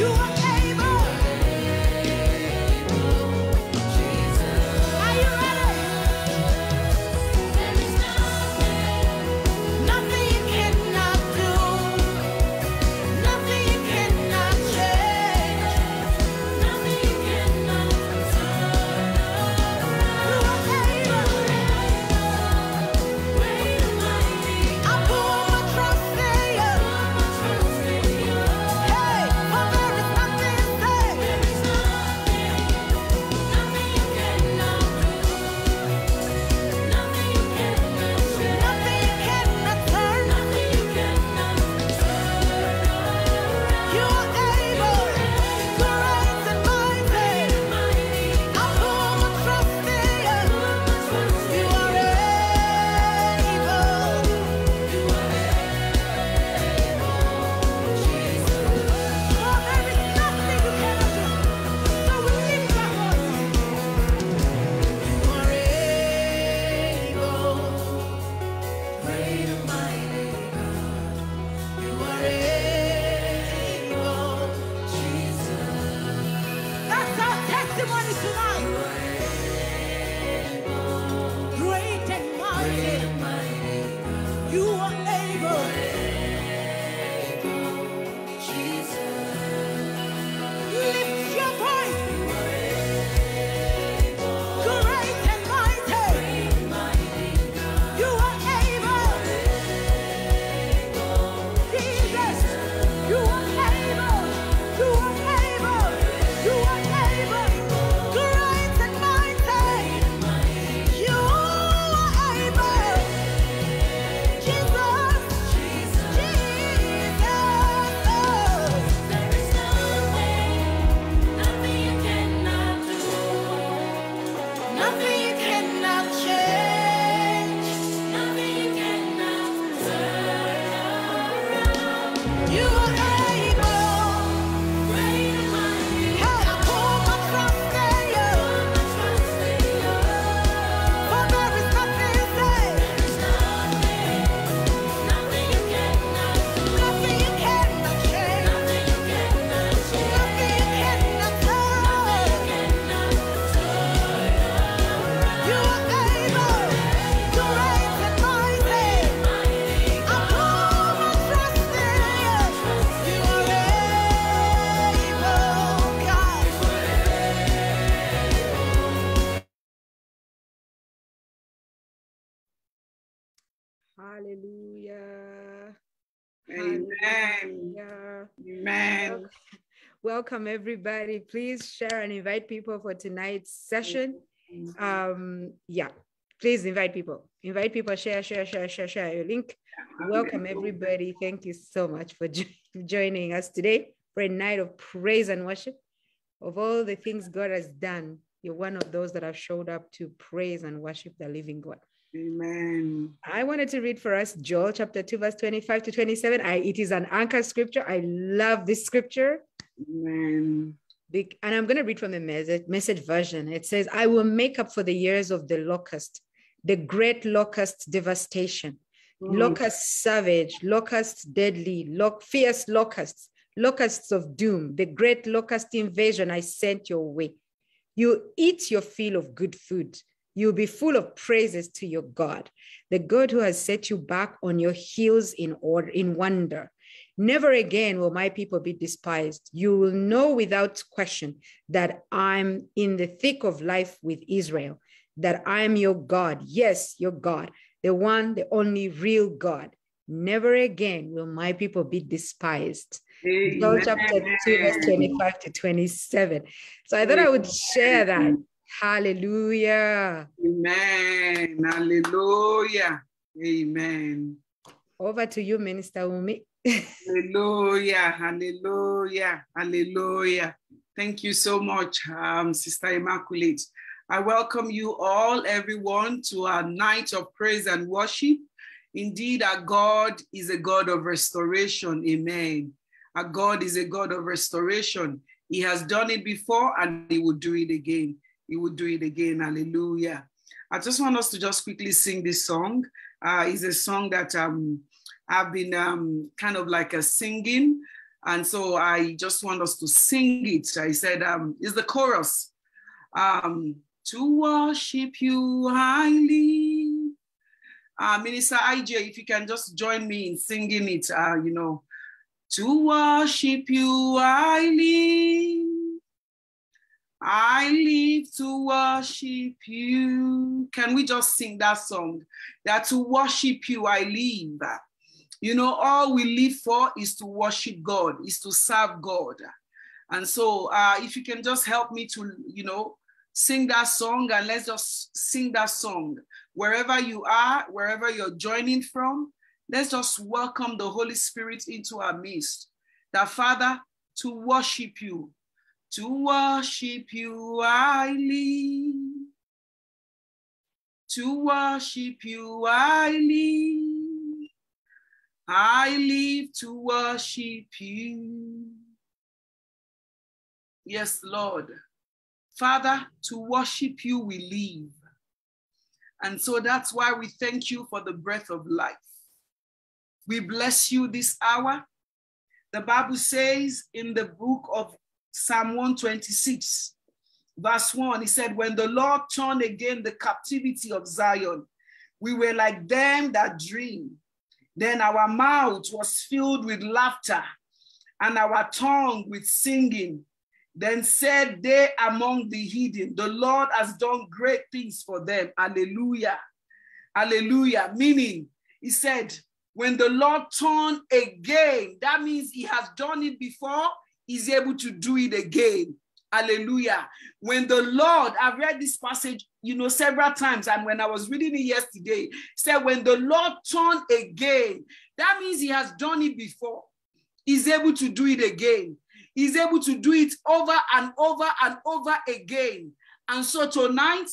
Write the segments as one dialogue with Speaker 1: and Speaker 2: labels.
Speaker 1: You are
Speaker 2: Welcome, everybody. Please share and invite people for tonight's session. Um, yeah, please invite people. Invite people, share, share, share, share, share your link. Welcome, everybody. Thank you so much for jo- joining us today for a night of praise and worship. Of all the things God has done, you're one of those that have showed up to praise and worship the living God.
Speaker 3: Amen.
Speaker 2: I wanted to read for us Joel chapter 2, verse 25 to 27. I, it is an anchor scripture. I love this scripture.
Speaker 3: Amen.
Speaker 2: Big- And I'm going to read from the message, message version. It says, I will make up for the years of the locust, the great locust devastation,
Speaker 3: Mm.
Speaker 2: locust savage, locust deadly, loc- fierce locusts, locusts of doom, the great locust invasion I sent your way. You eat your fill of good food. You'll be full of praises to your God, the God who has set you back on your heels in order, in wonder. Never again will my people be despised. You will know without question that I'm in the thick of life with Israel, that I am your God. Yes, your God, the one, the only real God. Never again will my people be despised. Joel chapter 2, verse 25 to 27. So I thought I would share that. Hallelujah.
Speaker 3: Amen. Hallelujah. Amen.
Speaker 2: Over to you, Minister Umi.
Speaker 3: Hallelujah. Hallelujah. Hallelujah. Thank you so much, um, Sister Immaculate. I welcome you all, everyone, to our night of praise and worship. Indeed, our God is a God of restoration. Amen. Our God is a God of restoration. He has done it before and he will do it again. He will do it again. Hallelujah. I just want us to just quickly sing this song. Uh, it's a song that um, I've been um, kind of like a singing. And so I just want us to sing it. I said, um, is the chorus. Um, to worship you highly. Uh, Minister IJ, if you can just join me in singing it, uh, you know, to worship you highly. I live to worship you. Can we just sing that song? That to worship you I live. You know, all we live for is to worship God, is to serve God. And so, uh, if you can just help me to, you know, sing that song and let's just sing that song wherever you are, wherever you're joining from. Let's just welcome the Holy Spirit into our midst. That Father, to worship you, to worship you, I live. To worship you, I live. I live to worship you. Yes, Lord. Father, to worship you we live. And so that's why we thank you for the breath of life. We bless you this hour. The Bible says in the book of Psalm 126, verse 1, he said, When the Lord turned again the captivity of Zion, we were like them that dream. Then our mouth was filled with laughter and our tongue with singing. Then said they among the hidden, The Lord has done great things for them. Hallelujah. Hallelujah. Meaning, he said, when the Lord turned again, that means he has done it before, he's able to do it again. Hallelujah. When the Lord, I've read this passage, you know, several times, and when I was reading it yesterday, said, when the Lord turned again, that means he has done it before. He's able to do it again. He's able to do it over and over and over again. And so tonight,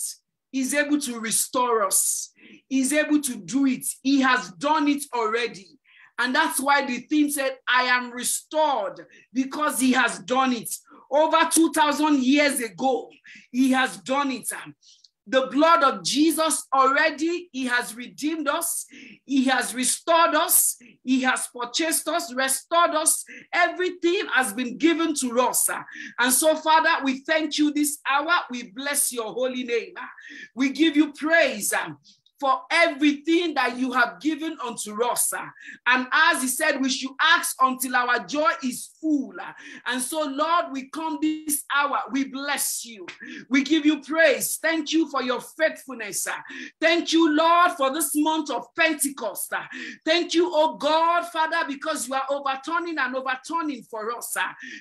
Speaker 3: he's able to restore us. He's able to do it. He has done it already. And that's why the theme said, I am restored because he has done it. Over 2,000 years ago, he has done it. The blood of Jesus already, he has redeemed us. He has restored us. He has purchased us, restored us. Everything has been given to us. And so, Father, we thank you this hour. We bless your holy name. We give you praise for everything that you have given unto us. And as he said, we should ask until our joy is full. And so, Lord, we come this hour. We bless you. We give you praise. Thank you for your faithfulness. Thank you, Lord, for this month of Pentecost. Thank you, oh God, Father, because you are overturning and overturning for us.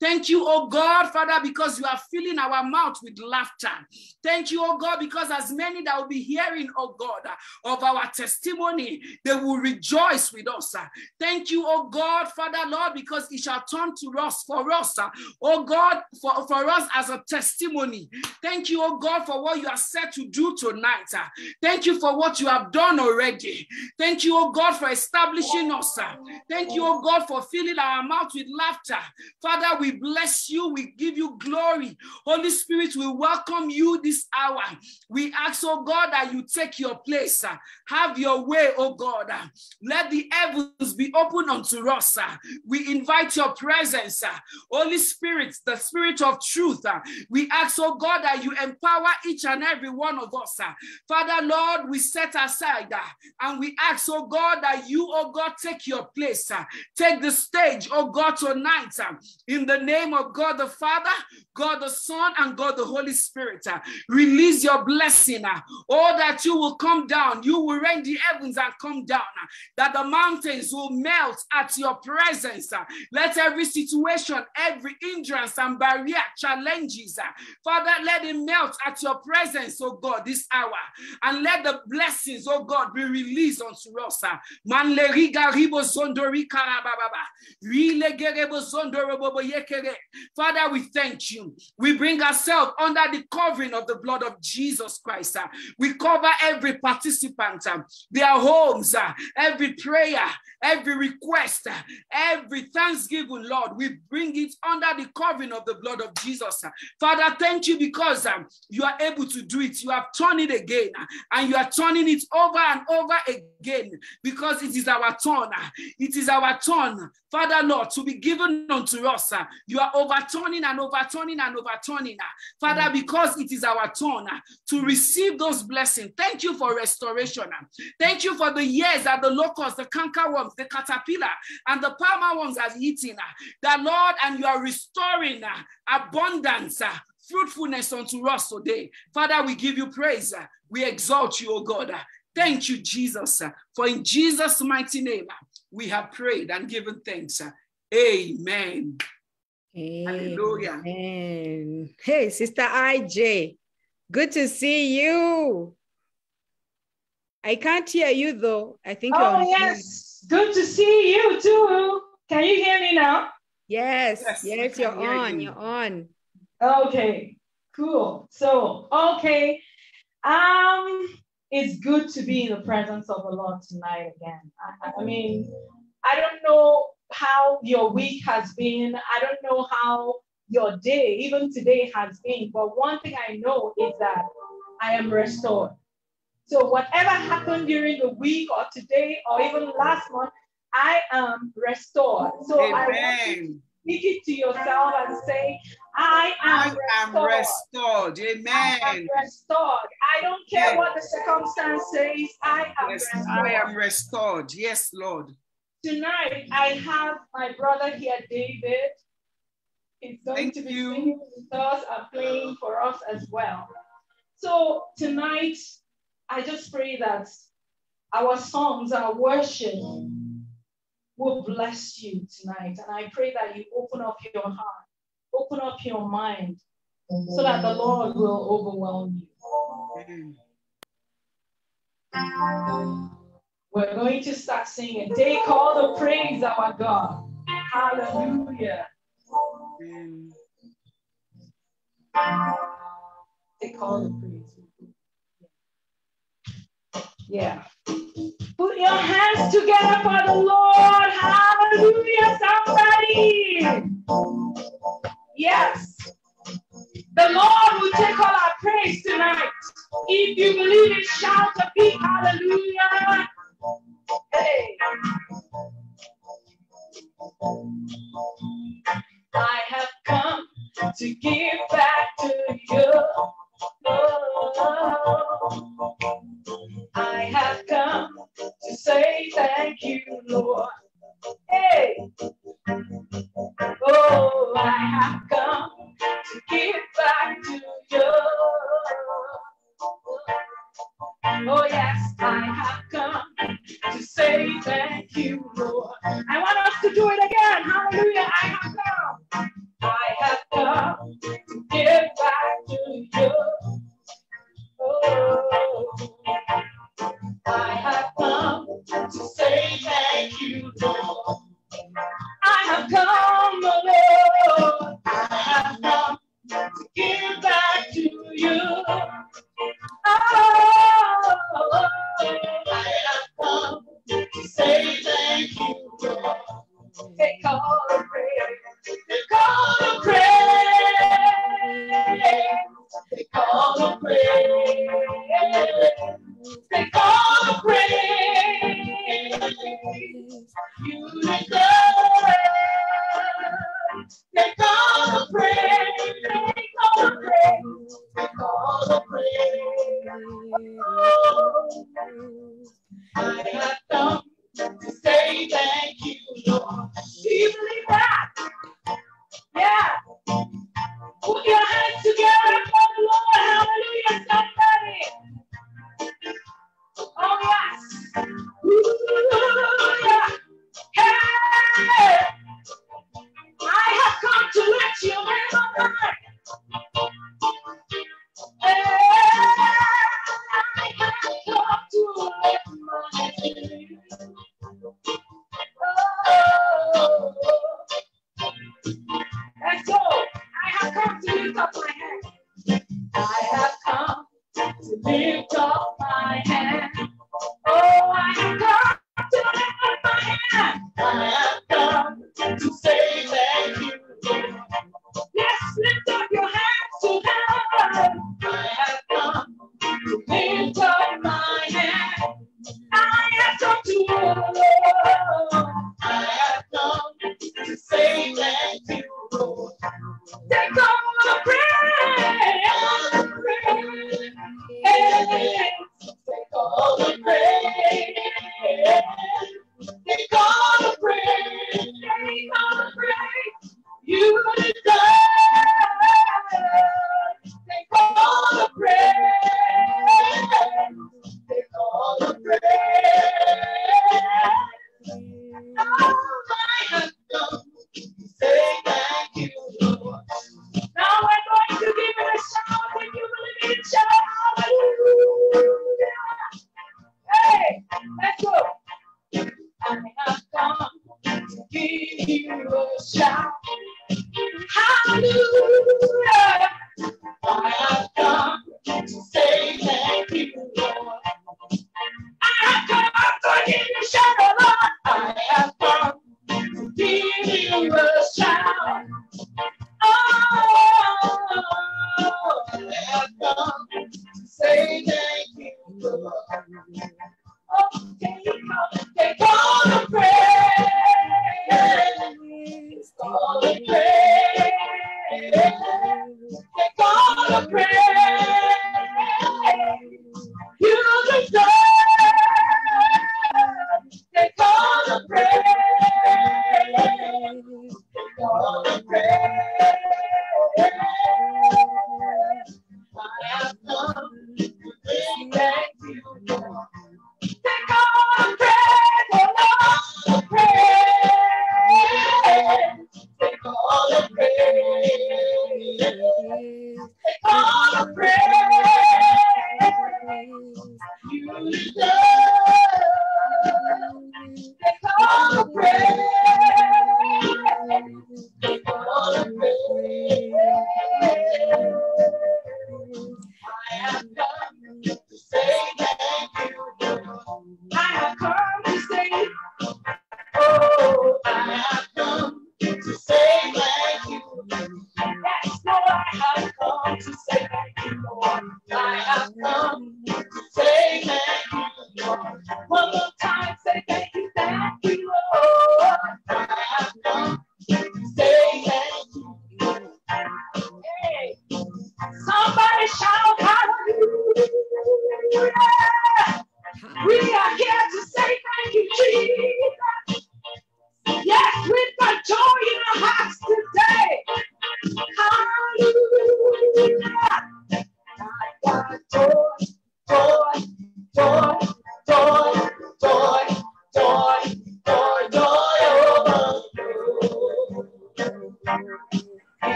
Speaker 3: Thank you, oh God, Father, because you are filling our mouth with laughter. Thank you, oh God, because as many that will be hearing, oh God, of our testimony, they will rejoice with us. Thank you, oh God, Father, Lord, because it shall turn to us for us, oh God, for, for us as a testimony. Thank you, oh God, for what you are set to do tonight. Thank you for what you have done already. Thank you, oh God, for establishing us. Thank you, oh God, for filling our mouth with laughter. Father, we bless you. We give you glory. Holy Spirit, we welcome you this hour. We ask, oh God, that you take your place. Uh, Have your way, oh God. uh, Let the heavens be open unto us. uh, We invite your presence. Uh, Holy Spirit, the spirit of truth. Uh, we ask, oh God, that you empower each and every one of us. Uh, Father, Lord, we set aside and we ask, oh God, that you, oh God, take your place. Take the stage, oh God, tonight. In the name of God the Father, God the Son, and God the Holy Spirit. Release your blessing. Oh, that you will come down. You will rend the heavens and come down. uh, That the mountains will melt at your presence. uh, Let every situation, every hindrance and barrier, challenges, uh, Father, let it melt at your presence, oh God, this hour. And let the blessings, oh God, be released unto us. Father, we thank you. We bring ourselves under the covering of the blood of Jesus Christ. We cover every participant, uh, their homes, uh, every prayer, every request, uh, every thanksgiving, Lord. We bring it under the covering of the blood of Jesus. Father, thank you because um, you are able to do it. You have turned it again, and you are turning it over and over again because it is our turn. It is our turn, Father Lord, to be given unto us. You are overturning and overturning and overturning. Father, because it is our turn to receive those blessings. Thank you for restoration. Uh. Thank you for the years that the locusts, the canker worms, the caterpillar, and the palmer worms have eaten. That Lord, and you are restoring abundance. Fruitfulness unto us today. Father, we give you praise. We exalt you, O God. Thank you, Jesus. For in Jesus' mighty name, we have prayed and given thanks. uh, Amen. Hallelujah.
Speaker 2: Hey, Sister IJ, good to see you. I can't hear you though. I think you're
Speaker 4: Oh, yes. Good to see you too. Can you hear me now?
Speaker 2: Yes,
Speaker 3: Yes,
Speaker 2: yes, you're on.
Speaker 3: you.
Speaker 2: You're on.
Speaker 4: Okay, cool. So, okay. Um, it's good to be in the presence of the Lord tonight again. I, I- I mean, I don't know how your week has been. I don't know how your day, even today, has been. But one thing I know is that I am restored. So whatever happened during the week or today or even last month, I am restored. So I want you to speak it to yourself and say, I
Speaker 3: I
Speaker 4: am
Speaker 3: am
Speaker 4: restored.
Speaker 3: restored.
Speaker 4: I am restored. I don't care what the circumstance says. I am
Speaker 3: Yes,
Speaker 4: restored.
Speaker 3: I am restored. Yes, Lord.
Speaker 4: Tonight, I have my brother here, David. He's going
Speaker 3: Thank
Speaker 4: to be
Speaker 3: you.
Speaker 4: singing with us and playing for us as well. So tonight, I just pray that our songs, our worship will bless you tonight. And I pray that you open up your heart, open up your mind, so that the Lord will overwhelm you. We're going to start singing. Take all the praise, our God. Hallelujah. Take all the praise. Yeah. Put your hands together for the Lord. Hallelujah, somebody. Yes. The Lord will take all our praise tonight. If you believe it, shout a big hallelujah. Hey. I have come to give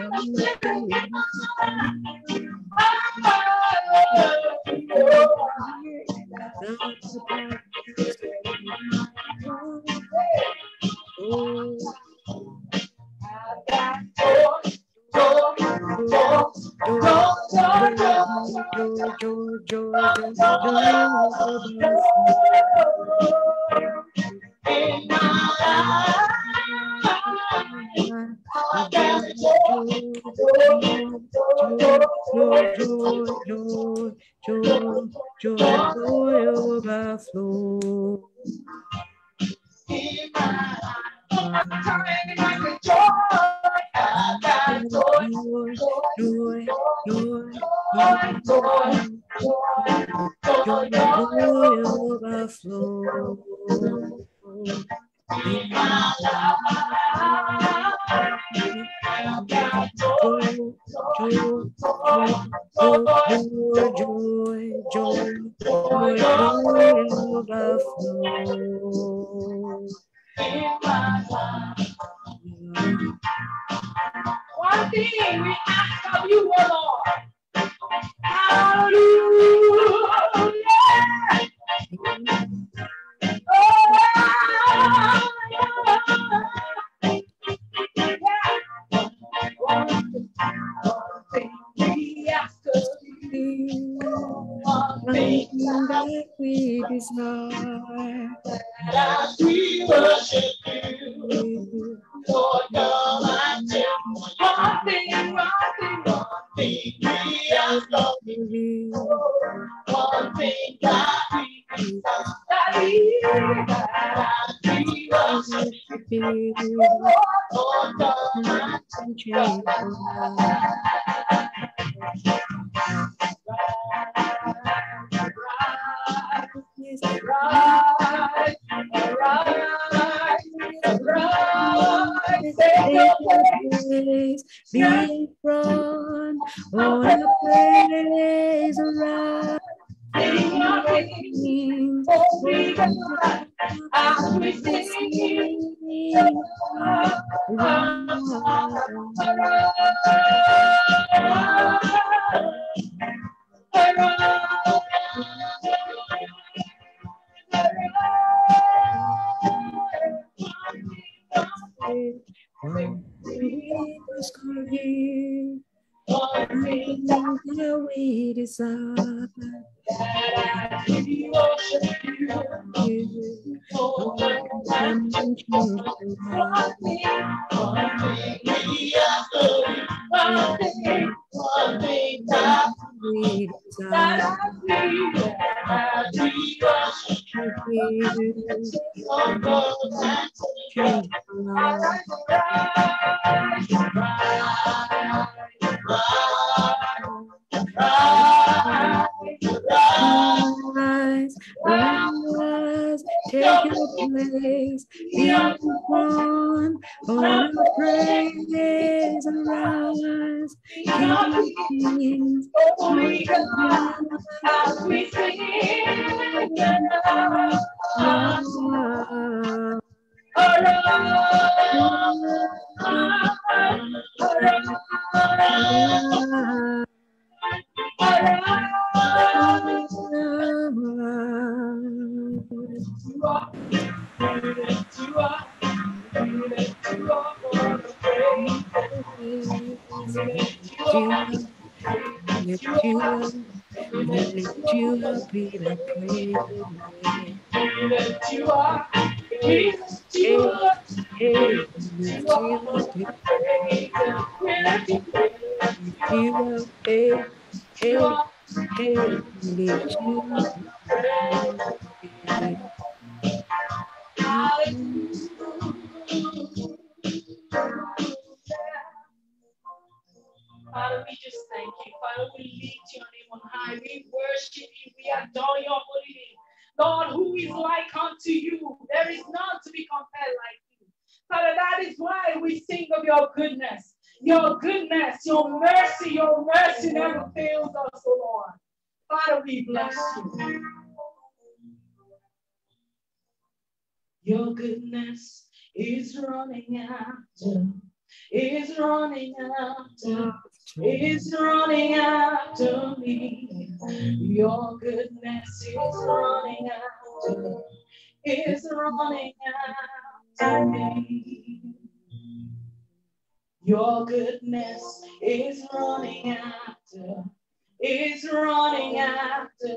Speaker 4: I'm Thank you. is running after, is running after me. Your goodness is running after, is running after me. Your goodness is running after, is running after,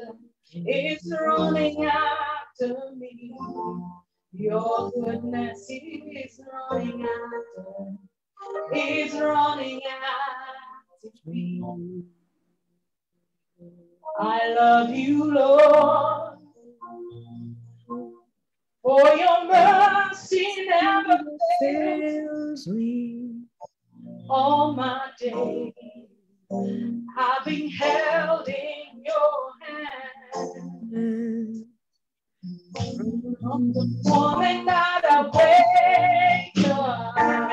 Speaker 4: is running after me. Your goodness is running after is running after me. I love you, Lord, for your mercy never fails
Speaker 2: me.
Speaker 4: All my days I've been held in your hand. From the moment that I wake up.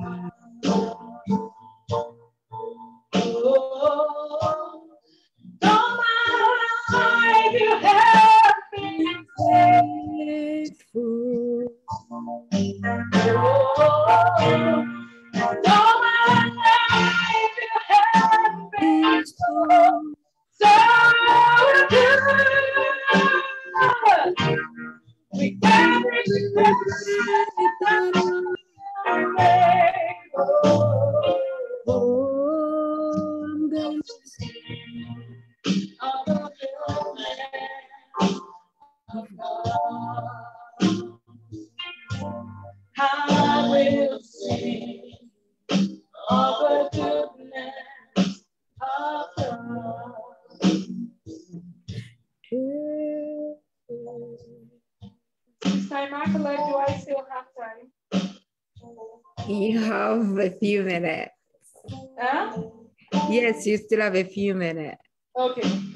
Speaker 4: still have
Speaker 2: a few minutes.
Speaker 4: Okay.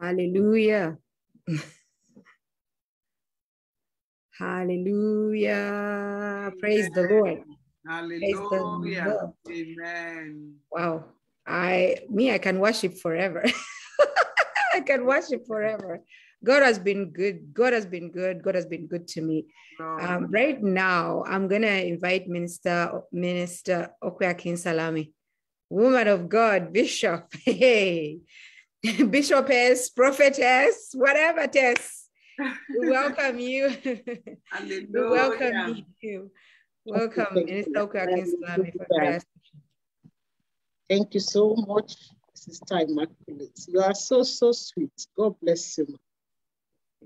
Speaker 2: Hallelujah. Hallelujah. Praise the Lord.
Speaker 3: Hallelujah.
Speaker 2: Lord.
Speaker 3: Amen.
Speaker 2: Wow. I me, I can worship forever. I can worship forever. God has been good. God has been good. God has been good to me.
Speaker 3: Lord.
Speaker 2: Um, right now, I'm gonna invite Minister Minister Okweakin Salami, woman of God, Bishop, hey, Bishopess, prophetess, whatever it is. We welcome you. we welcome
Speaker 3: Hallelujah.
Speaker 2: you. Welcome,
Speaker 5: Thank you.
Speaker 2: Minister Okweakin Salami for prayer.
Speaker 5: Thank you so much, Sister Immaculate. You are so, so sweet. God bless you.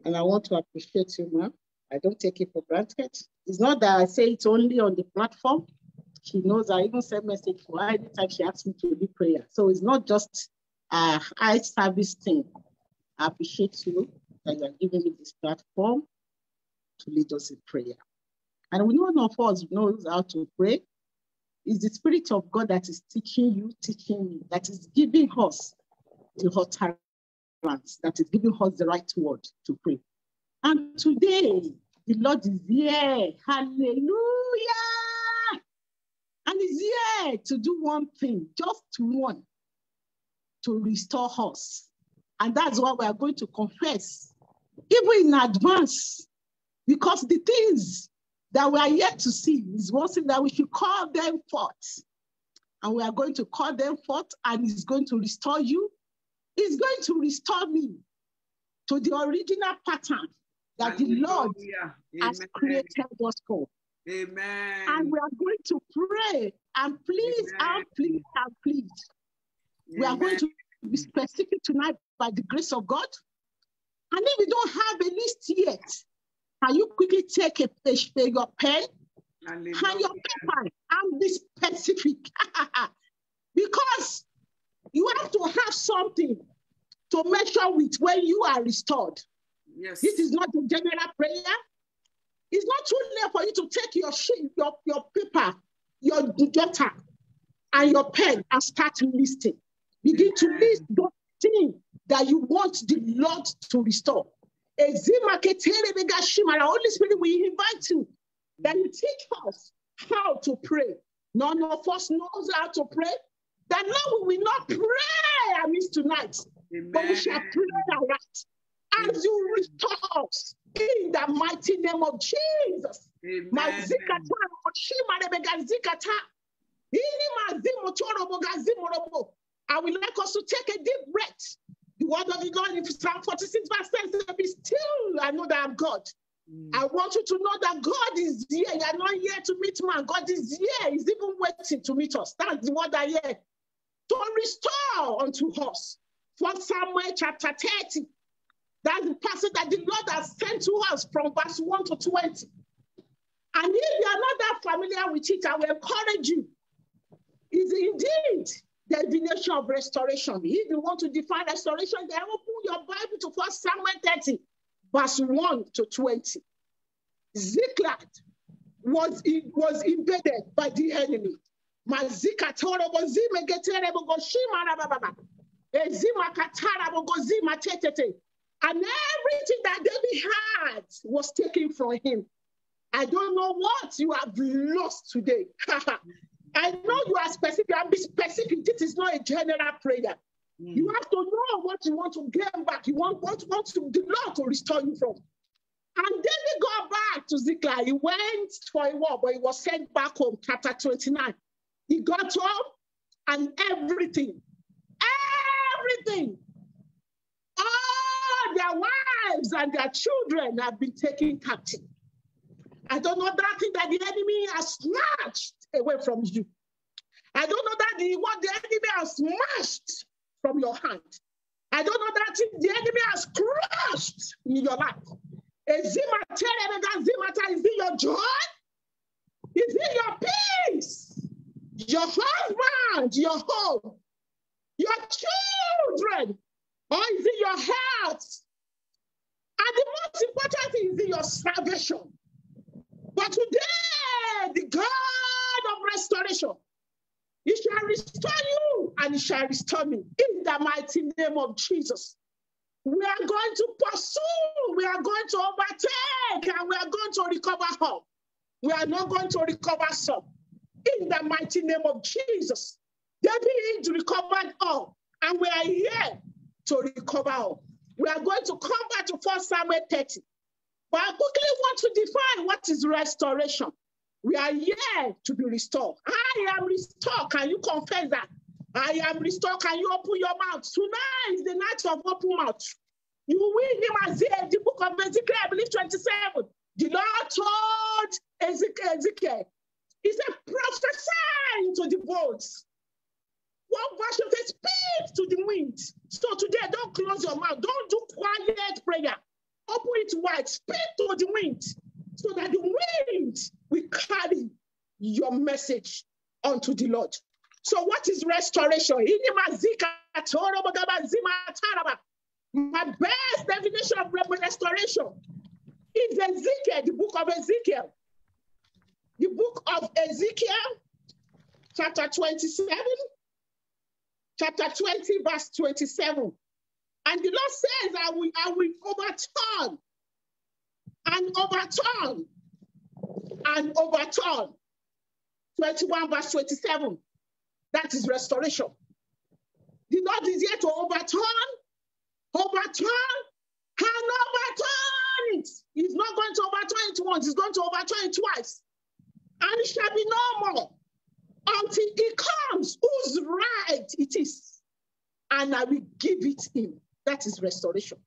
Speaker 5: And I want to appreciate you, ma'am. I don't take it for granted. It's not that I say it's only on the platform. She knows I even send message to her anytime she asks me to lead prayer. So it's not just a high service thing. I appreciate you that you are giving me this platform to lead us in prayer. And we know none of us knows how to pray. It's the Spirit of God that is teaching you, teaching me, that is giving us the that is giving us the right word to pray. And today, the Lord is here. Hallelujah. And He's here to do one thing, just one, to restore us. And that's what we are going to confess, even in advance, because the things that we are yet to see is one thing that we should call them forth. And we are going to call them forth, and He's going to restore you. He's going to restore me to the original pattern that the Lord
Speaker 3: Hallelujah.
Speaker 5: has created us for.
Speaker 3: Amen.
Speaker 5: And we are going to pray and please and please and please. We are going to be specific tonight by the grace of God. And if you don't have a list yet, can you quickly take a page, your pen and your paper and be specific? because you have to have something to measure with when you are restored.
Speaker 3: Yes.
Speaker 5: This is not a general prayer. It's not too late for you to take your sheet, your, your paper, your daughter, and your pen and start listing. Begin to list those things that you want the Lord to restore. The Holy Spirit will invite you that you teach us how to pray. None of us knows how to pray. That Lord, we will not pray amiss tonight, but we shall pray aright. As you restore us in the mighty name of Jesus.
Speaker 3: Amen.
Speaker 5: Mazikata, Oshimarebega zikata. Ini mazimotoroboga zimorobo. I would like us to take a deep breath. The word of the Lord in Psalm 46, verse 10 says, Be still, I know that I'm God.
Speaker 2: Mm.
Speaker 5: I want you to know that God is here. You are not here to meet man. God is here. He's even waiting to meet us. That's the word I hear. To restore unto us. First Samuel chapter 30. That's the passage that the Lord has sent to us from verse 1 to 20. And if you are not that familiar with it, I will encourage you. Is indeed the definition of restoration. If you want to define restoration, then open your Bible to First Samuel 30, verse 1 to 20. Ziklag was, it was invaded by the enemy. Mazika torobo zime geterebo goshima rabababa. Ezima katarabo gozima tetete. And everything that David had was taken from him. I don't know what you have lost today. I know you are specific. I'm be specific. This is not a general prayer.
Speaker 2: Mm.
Speaker 5: You have to know what you want to gain back. You want what want to the Lord to restore you from. And David got back to Ziklag. He went for a war, but he was sent back home. Chapter 29. He got home and everything, everything, all their wives and their children have been taken captive. I don't know that thing that the enemy has snatched away from you. I don't know that the what the enemy has smashed from your hand. I don't know that thing the enemy has crushed in your life. Is it my terror? Is it your joy? Is it your peace? Your husband, your home, your children, or is it your health? And the most important thing is your salvation. But today, the God of restoration, He shall restore you and He shall restore me in the mighty name of Jesus. We are going to pursue, we are going to overtake, and we are going to recover all. We are not going to recover some. In the mighty name of Jesus. They David recovered all, and we are here to recover all. We are going to come back to 1 Samuel 30. But I quickly want to define what is restoration. We are here to be restored. I am restored. Can you confess that? I am restored. Can you open your mouth? Tonight is the night of open mouth. You will him as the book of Ezekiel, I believe 27. The Lord told Ezekiel he said, prophesy into the bones. One version says, speak to the wind. So today, don't close your mouth. Don't do quiet prayer. Open it wide. Speak to the wind so that the wind will carry your message unto the Lord. So, what is restoration? My best definition of restoration is Ezekiel, the book of Ezekiel. Of Ezekiel, chapter 27, chapter 20, verse 27. And the Lord says, I will, I will overturn and overturn and overturn. 21 verse 27. That is restoration. The Lord is here to overturn, overturn, and overturn it. He's not going to overturn it once, he's going to overturn it twice. And shall be no more until he comes whose right it is. And I will give it him. That is restoration.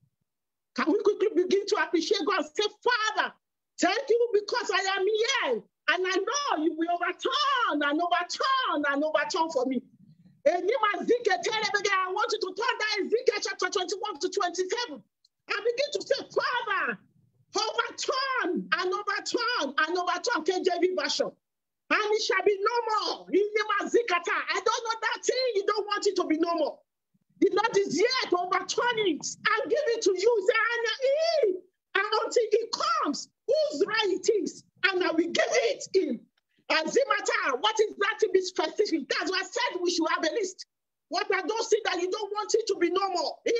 Speaker 5: Can we quickly begin to appreciate God? Say, Father, thank you because I am here. And I know you will overturn and overturn and overturn for me. And I want you to turn that Ezekiel chapter 21 to 27. And begin to say, Father, overturn and overturn and overturn KJV version. And it shall be no more. In the Mazikata. I don't know that thing. You don't want it to be no more. The Lord is here to overturn it and give it to you. And, until it comes, whose right it is, and I will give it him. And Zimata, what is that to be specific? That's why I said we should have a list. What are those things that you don't want it to be no more? In.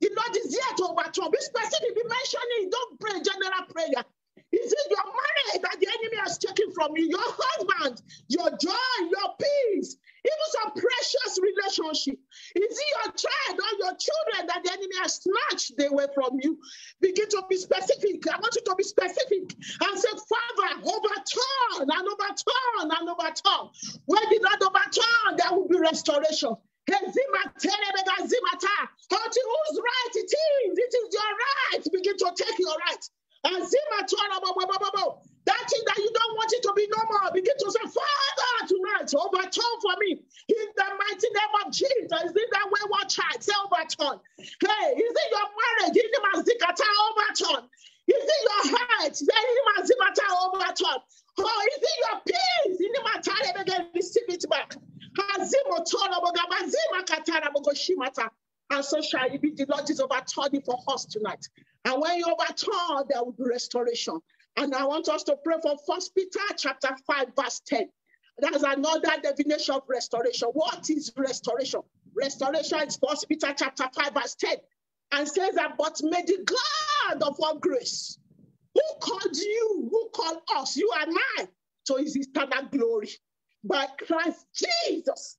Speaker 5: The Lord is here to overturn. Be specific, be mentioning. Don't pray general prayer. Is it your money that the enemy has taken from you? Your husband, your joy, your peace, even some precious relationship. Is it your child or your children that the enemy has snatched away from you? Begin to be specific. I want you to be specific and say, Father, overturn and overturn and overturn. When the Lord overturn, there will be restoration. Until whose right it is, it is your right. Begin to take your right. That thing that you don't want it to be no more, begin to say, Father, tonight, overturn for me. In the mighty name of Jesus. Is it that wayward child? Say overturn. Hey, is it your marriage? In the Mazikata overturn. Is it your heart? In the Mazimata overturn. Oh, is it your peace? In the again, receive it back. And so shall it be. The Lord is overturning for us tonight. And when you overturn, there will be restoration. And I want us to pray for First Peter chapter 5, verse 10. That's another definition of restoration. What is restoration? Restoration is First Peter chapter 5, verse 10. And says that, but may the God of all grace, who called you, who called us, you and I, to his eternal glory by Christ Jesus.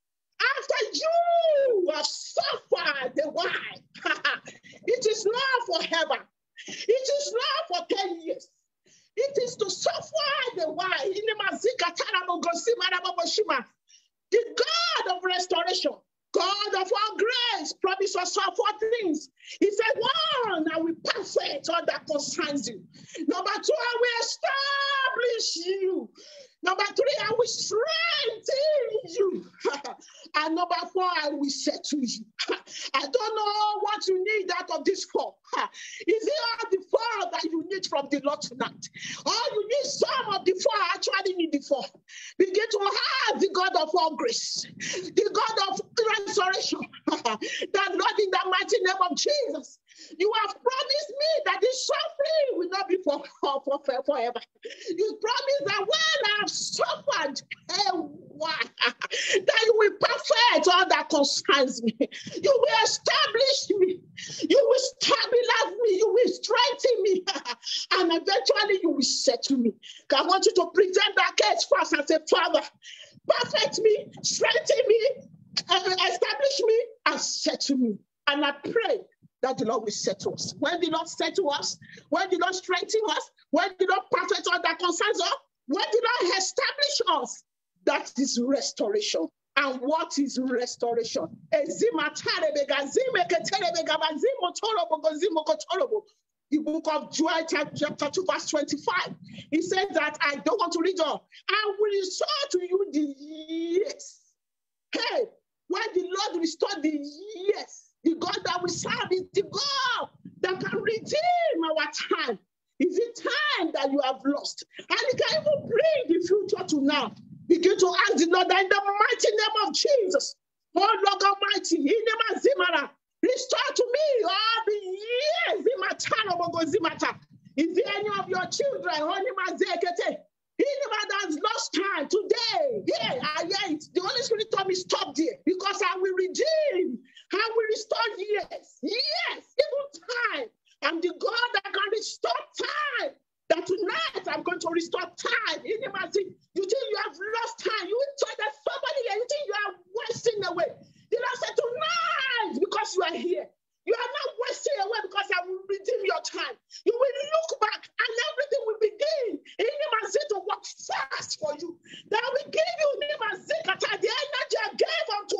Speaker 5: After you have suffered the why, it is not forever. It is not for 10 years. It is to suffer the raboboshima. The God of restoration, God of all grace, promise us all four things. He said, One, I will perfect all that concerns you. Number two, I will establish you. Number three, I will strengthen you. and number four, I will settle you. I don't know what you need out of this four. Is it all the four that you need from the Lord tonight? Or you need some of the four, actually need the four. Begin to have the God of all grace, the God of restoration. that Lord, in the mighty name of Jesus, you have promised me that this suffering will not be for, for, for, for forever. You promised that when I have suffered while, that you will perfect all that concerns me. You will establish me. You will stabilize me. You will strengthen me. and eventually you will settle me. I want you to present that case first and say, Father, perfect me, strengthen me, uh, establish me, and settle me. And I pray that the Lord will settle us. When the Lord settle us, when the Lord strengthen us, when the Lord perfect all that concerns us, when the Lord establish us, that is restoration. And what is restoration? The book of Joel, chapter 2, verse 25. He says that I don't want to read all. I will restore to you the years. Hey, when the Lord restore the years, the God that we serve is the God that can redeem our time. Is it time that you have lost? And He can even bring the future to now. Begin to ask the Lord in the mighty name of Jesus. Oh Lord Almighty, in the Zimara, restore to me all the years in my time Is there any of your children, Honima Zekete, Anyone that's lost time today, yeah, I hear it. The Holy Spirit told me stop there because I will redeem, I will restore years, yes, even time. I'm the God that can restore time. That tonight I'm going to restore time. Anybody, you think you have lost time? You thought that somebody here, you think you are wasting away. The Lord said tonight, because you are here, you are not wasting away because I will redeem your time. You will look back and everything will begin. In Nimazit to work fast for you. That will give you Nimazit the energy I gave unto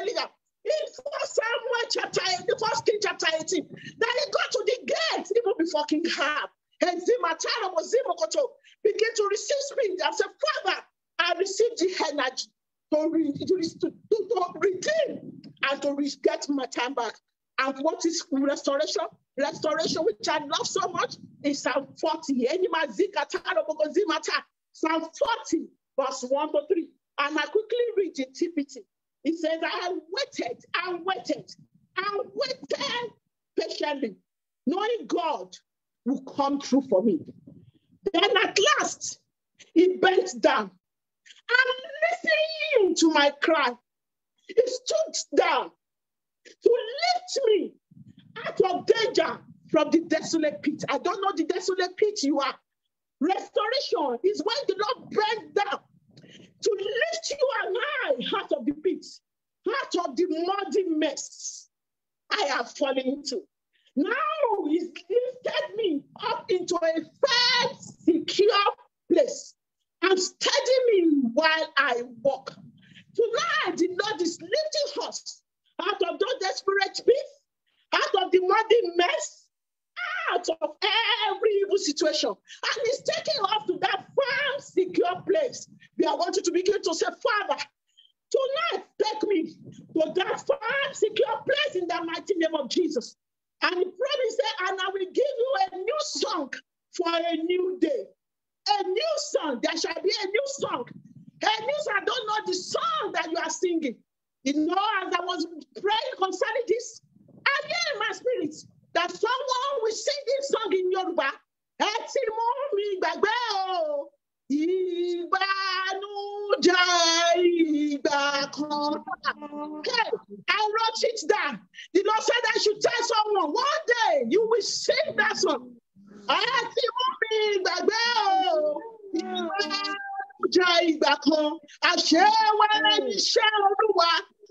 Speaker 5: Elijah. In First Samuel chapter 8, the first King chapter 18, that he got to the gate even before King Ahab. And Zimatara was Zimokoto begin to receive speed. I said, Father, I received the energy to, re- to, re- to, to redeem and to re- get my time back. And what is restoration? Restoration, which I love so much, is Psalm 40. Enima zika taro boko zimata. Psalm 40, verse 1 to 3. And I quickly read the TPT. It says, I waited and waited and waited patiently, knowing God will come through for me. Then at last, he bent down and listening to my cry. He stood down to lift me out of danger from the desolate pit. I don't know the desolate pit you are. Restoration is when the Lord bent down to lift you and I out of the pit, out of the muddy mess I have fallen into. Now He's lifted me up into a firm, secure place and steady me while I walk. Tonight, the Lord is lifting us out of those desperate pits, out of the muddy mess, out of every evil situation and he's taking up to that firm, secure place. We are wanting to begin to say, Father, tonight take me to that firm, secure place in the mighty name of Jesus. And he promised, said, and I will give you a new song for a new day. A new song. There shall be a new song. A new song. I don't know the song that you are singing. You know, as I was praying concerning this, I hear in my spirit that someone will sing this song in Yoruba. Ẹ mi ìbànújẹ́ ìgbà kan. Hey, I wrote it down. The Lord said I should tell someone one day you will sing that song. Ẹ ti mú mi gbàgbé o, ìbànújẹ́ ìgbà kan. Àṣẹ wẹ́rẹ́ iṣẹ́ olúwa.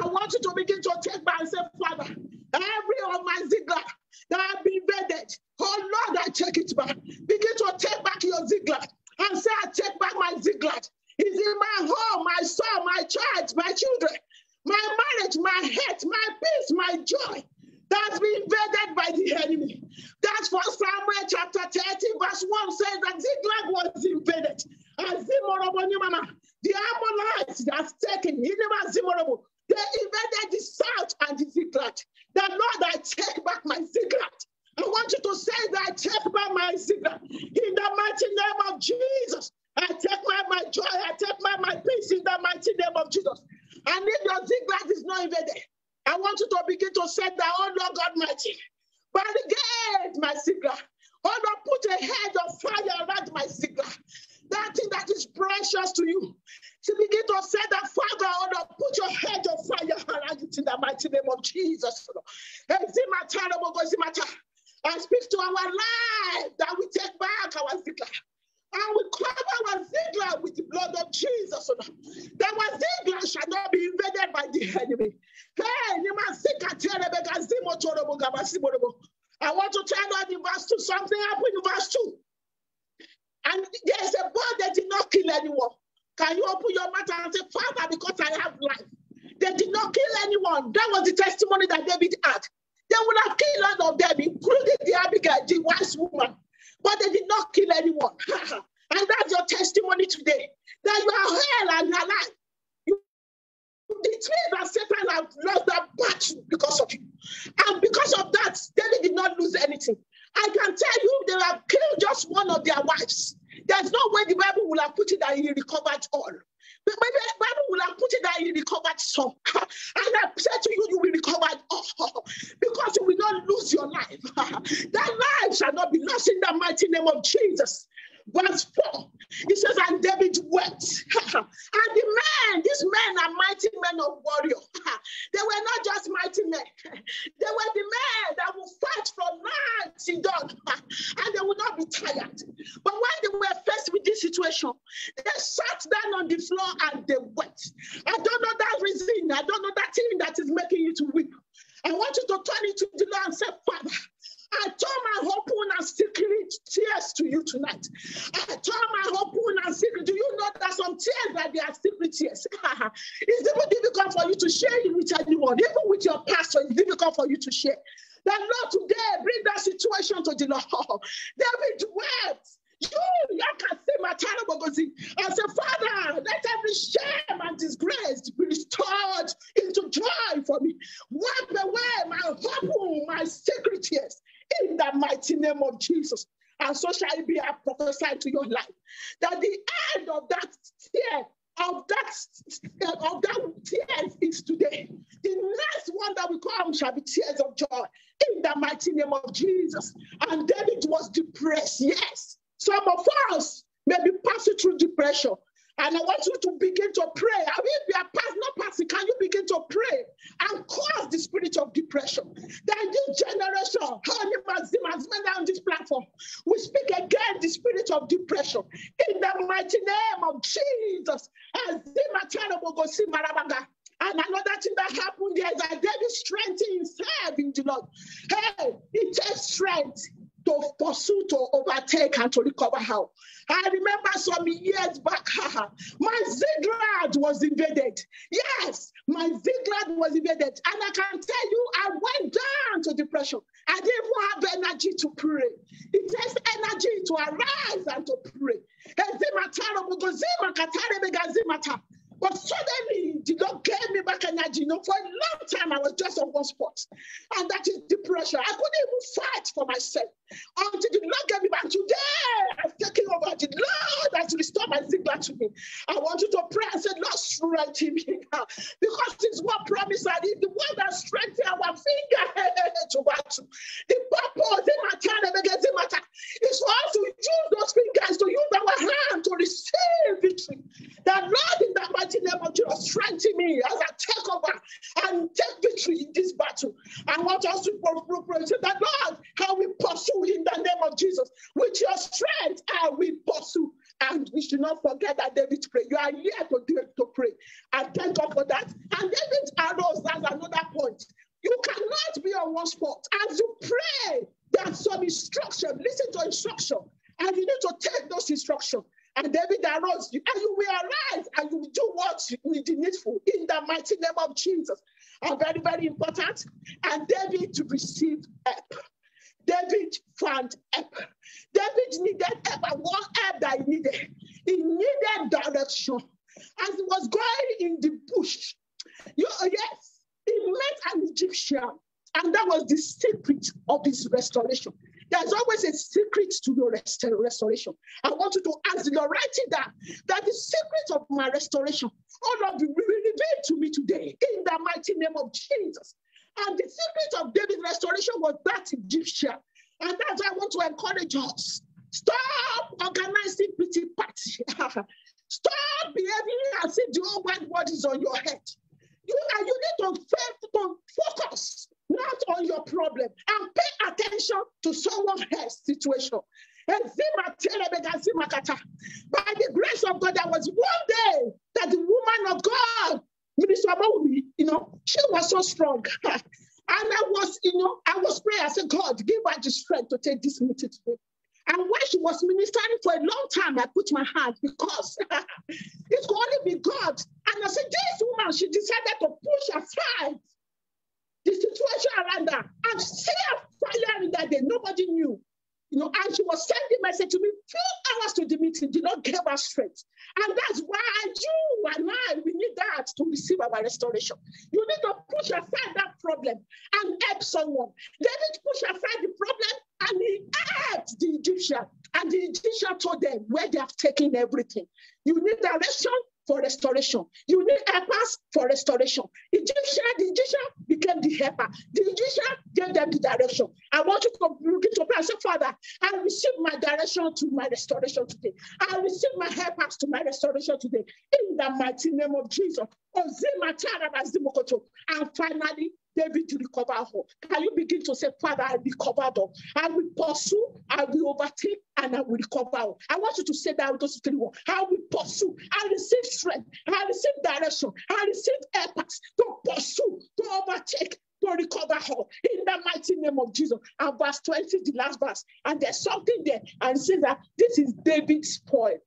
Speaker 5: I want you to begin to take back and say, Father, every of my Ziklag that have been invaded, oh Lord, I take it back. Begin to take back your Ziklag and say, I take back my Ziklag. It's in my home, my son, my child, my children, my marriage, my health, my peace, my joy. That's been invaded by the enemy. That's what Samuel chapter 30, verse 1 says that Ziklag was invaded. And Zimorobo Nimama, the Ammonites that's taken, Zimorobo, they invaded the south and the Ziklag. That Lord, I take back my Ziklag. I want you to say that I take back my Ziklag. In the mighty name of Jesus, I take my, my joy, I take my, my peace in the mighty name of Jesus. And if your Ziklag is not invaded, I want you to begin to say that, oh Lord God Almighty, barricade my Ziklag. Oh Lord, put a head of fire around my Ziklag. That thing that is precious to you. To begin to say that, Father, oh Lord, put your head of fire around it in the mighty name of Jesus. I speak to our life that we take back our Ziklag. And we cover our Ziklag with the blood of Jesus. our Ziklag shall not be invaded by the enemy. Hey, Nimasika Terebega Zimo Torobo Gabasimodobo. I want to tell you in verse 2, something happened in verse 2. And there's a boy that did not kill anyone. Can you open your mouth and say, Father, because I have life? They did not kill anyone. That was the testimony that David had. They would have killed all of them, including the Abigail, the wise woman. But they did not kill anyone. and that's your testimony today. That you are hell and alive. You- three that Satan have lost that battle because of you. And because of that, David did not lose anything. I can tell you they have killed just one of their wives. There's no way the Bible will have put it that he recovered all. Bible will have put it that he recovered some. And I said to you, you will recover all because you will not lose your life. that life shall not be lost in the mighty name of Jesus. Verse 4, it says, And David wept. and the men, these men are mighty men of warrior. they were not just mighty men, they were the men that will fight from night till dawn, and they will not be tired. But when they were faced with this situation, they sat down on the floor and they wept. I don't know that reason, I don't know that thing that is making you to weep. I want you to turn it to the Lord and say, Father, I turn my open and secret tears to you tonight. I turn my open and secret. Do you know that some tears that they are secret tears? it's even difficult for you to share it with anyone, even with your pastor. It's difficult for you to share. That Lord today bring that situation to the Lord. David wept. You, you can say my terrible. I say, Father, let every shame and disgrace be restored into joy for me. Wipe away my hope, my secret tears in the mighty name of Jesus. And so shall it be I prophesy to your life that the end of that tear, of that of that tears is today. The next one that will come shall be tears of joy in the mighty name of Jesus. And David was depressed. Yes, some of us may be passing through depression. And I want you to begin to pray. I mean, if you are past, not passing, can you begin to pray and cause the spirit of depression? That this generation, Mazim, has been on this platform. We speak again the spirit of depression in the mighty name of Jesus. And another thing that happened there is that David strengthened himself in the Lord. Hey, it takes strength to pursue, to overtake, and to recover how. I remember some years back, my Ziklag was invaded. Yes, my Ziklag was invaded. And I can tell you, I went down to depression. I didn't have energy to pray. It takes energy to arise and to pray. But suddenly, the Lord gave me back energy. You know, for a long time, I was just on one spot. And that is depression. I couldn't even fight for myself until the Lord gave me back. Today, I've taken over. The Lord has restored my Ziklag to me. I want you to pray and say, Lord, strengthen me now. Because it's what promise that is the one that strengthens our finger to battle. The purpose my time against the matter is for us to use those fingers, to use our hand to receive victory. That Lord, in the mighty name of Jesus, strengthen me as I take over and take victory in this battle. I want us to pray that Lord, how we pursue in the name of Jesus. With your strength, I will pursue. And we should not forget that David prayed. You are here to do to pray. And thank God for that. And David arose. That's another point. You cannot be on one spot. As you pray, there's some instruction. Listen to instruction. And you need to take those instructions. And David arose, and you will arise and you will do what is needful in the mighty name of Jesus. And very, very important. And David to receive help. David found help. David needed help, and one help that he needed. He needed direction. As he was going in the bush, you, yes, he met an Egyptian, and that was the secret of his restoration. There's always a secret to your rest- restoration. I want you to ask the Lord, write it down, that the secret of my restoration, all of you will be revealed to me today in the mighty name of Jesus. And the secret of David's restoration was that Egyptian. And that's why I want to encourage us. Stop organizing pity party. Stop behaving as if the whole wide world is on your head. You, and you need to, to focus not on your problem and pay attention to someone else's situation. By the grace of God, there was one day that the woman of God, Minister Amawumi, you know, she was so strong. and I was, you know, I was praying. I said, God, give her the strength to take this meeting today. And when she was ministering for a long time, I put my hand because it could only be God. And I said, this woman, she decided to push aside the situation around her her fire in that day. Nobody knew. You know, and she was sending message to me few hours to the meeting, did not give us strength. And that's why you and I, we need that to receive our restoration. You need to push aside that problem and help someone. David push aside the problem and he helped the Egyptian. And the Egyptian told them where they have taken everything. You need direction for restoration. You need helpers for restoration. Egyptian, the Egyptian became the helper. The Egyptian gave them the direction. I want you to begin to pray and say, Father, I receive my direction to my restoration today. I receive my helpers to my restoration today. In the mighty name of Jesus. And finally, David to recover all. Can you begin to say, Father, I recovered all. I will pursue, I will overtake, and I will recover. I want you to say that with those three words. I will pursue, I receive strength, I receive direction, I receive efforts to pursue, to overtake, to recover all in the mighty name of Jesus. And verse 20, the last verse, and there's something there, and says that this is David's spoil.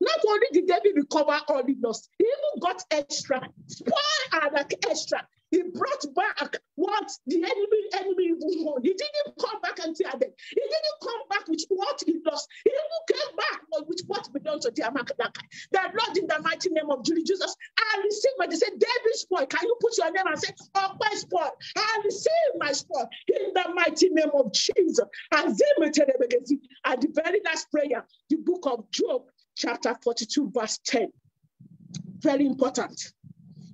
Speaker 5: Not only did David recover all he lost, he even got extra. Spoil are like extra. He brought back what the enemy enemy even won. He didn't come back and tear them. He didn't come back with what he lost. He even came back with what belongs to the Amalekite. That Lord, in the mighty name of Jesus, I receive my. They said, David spoil. Can you put your name and say, Oh, my spoil? I receive my spoil in the mighty name of Jesus. And then at the very last prayer, the book of Job, chapter 42, verse 10. Very important.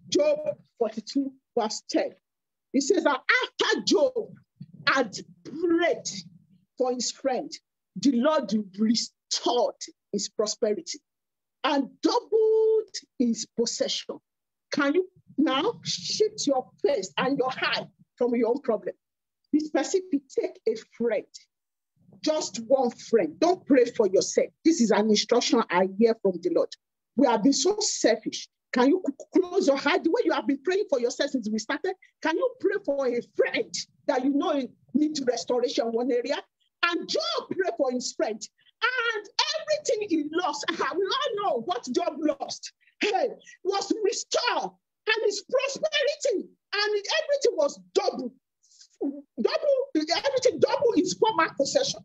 Speaker 5: Job 42, verse 10. It says that after Job had prayed for his friend, the Lord restored his prosperity. and doubled his possession. Can you now shift your face and your eye from your own problem? This person take a friend, just one friend. Don't pray for yourself. This is an instruction I hear from the Lord. We have been so selfish. Can you close your heart? the way you have been praying for yourself since we started? Can you pray for a friend that you know needs restoration one area? And Job pray for his friend. And everything he lost, I we all know what Job lost, hey, was restored. And his prosperity and everything was double. Double, everything double his former possession.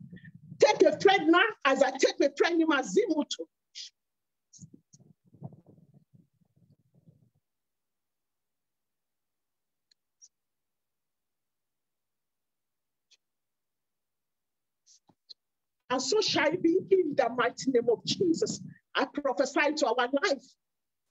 Speaker 5: Take a friend now, as I take a friend in Mazimuto. And so shall it be in the mighty name of Jesus. I prophesy to our life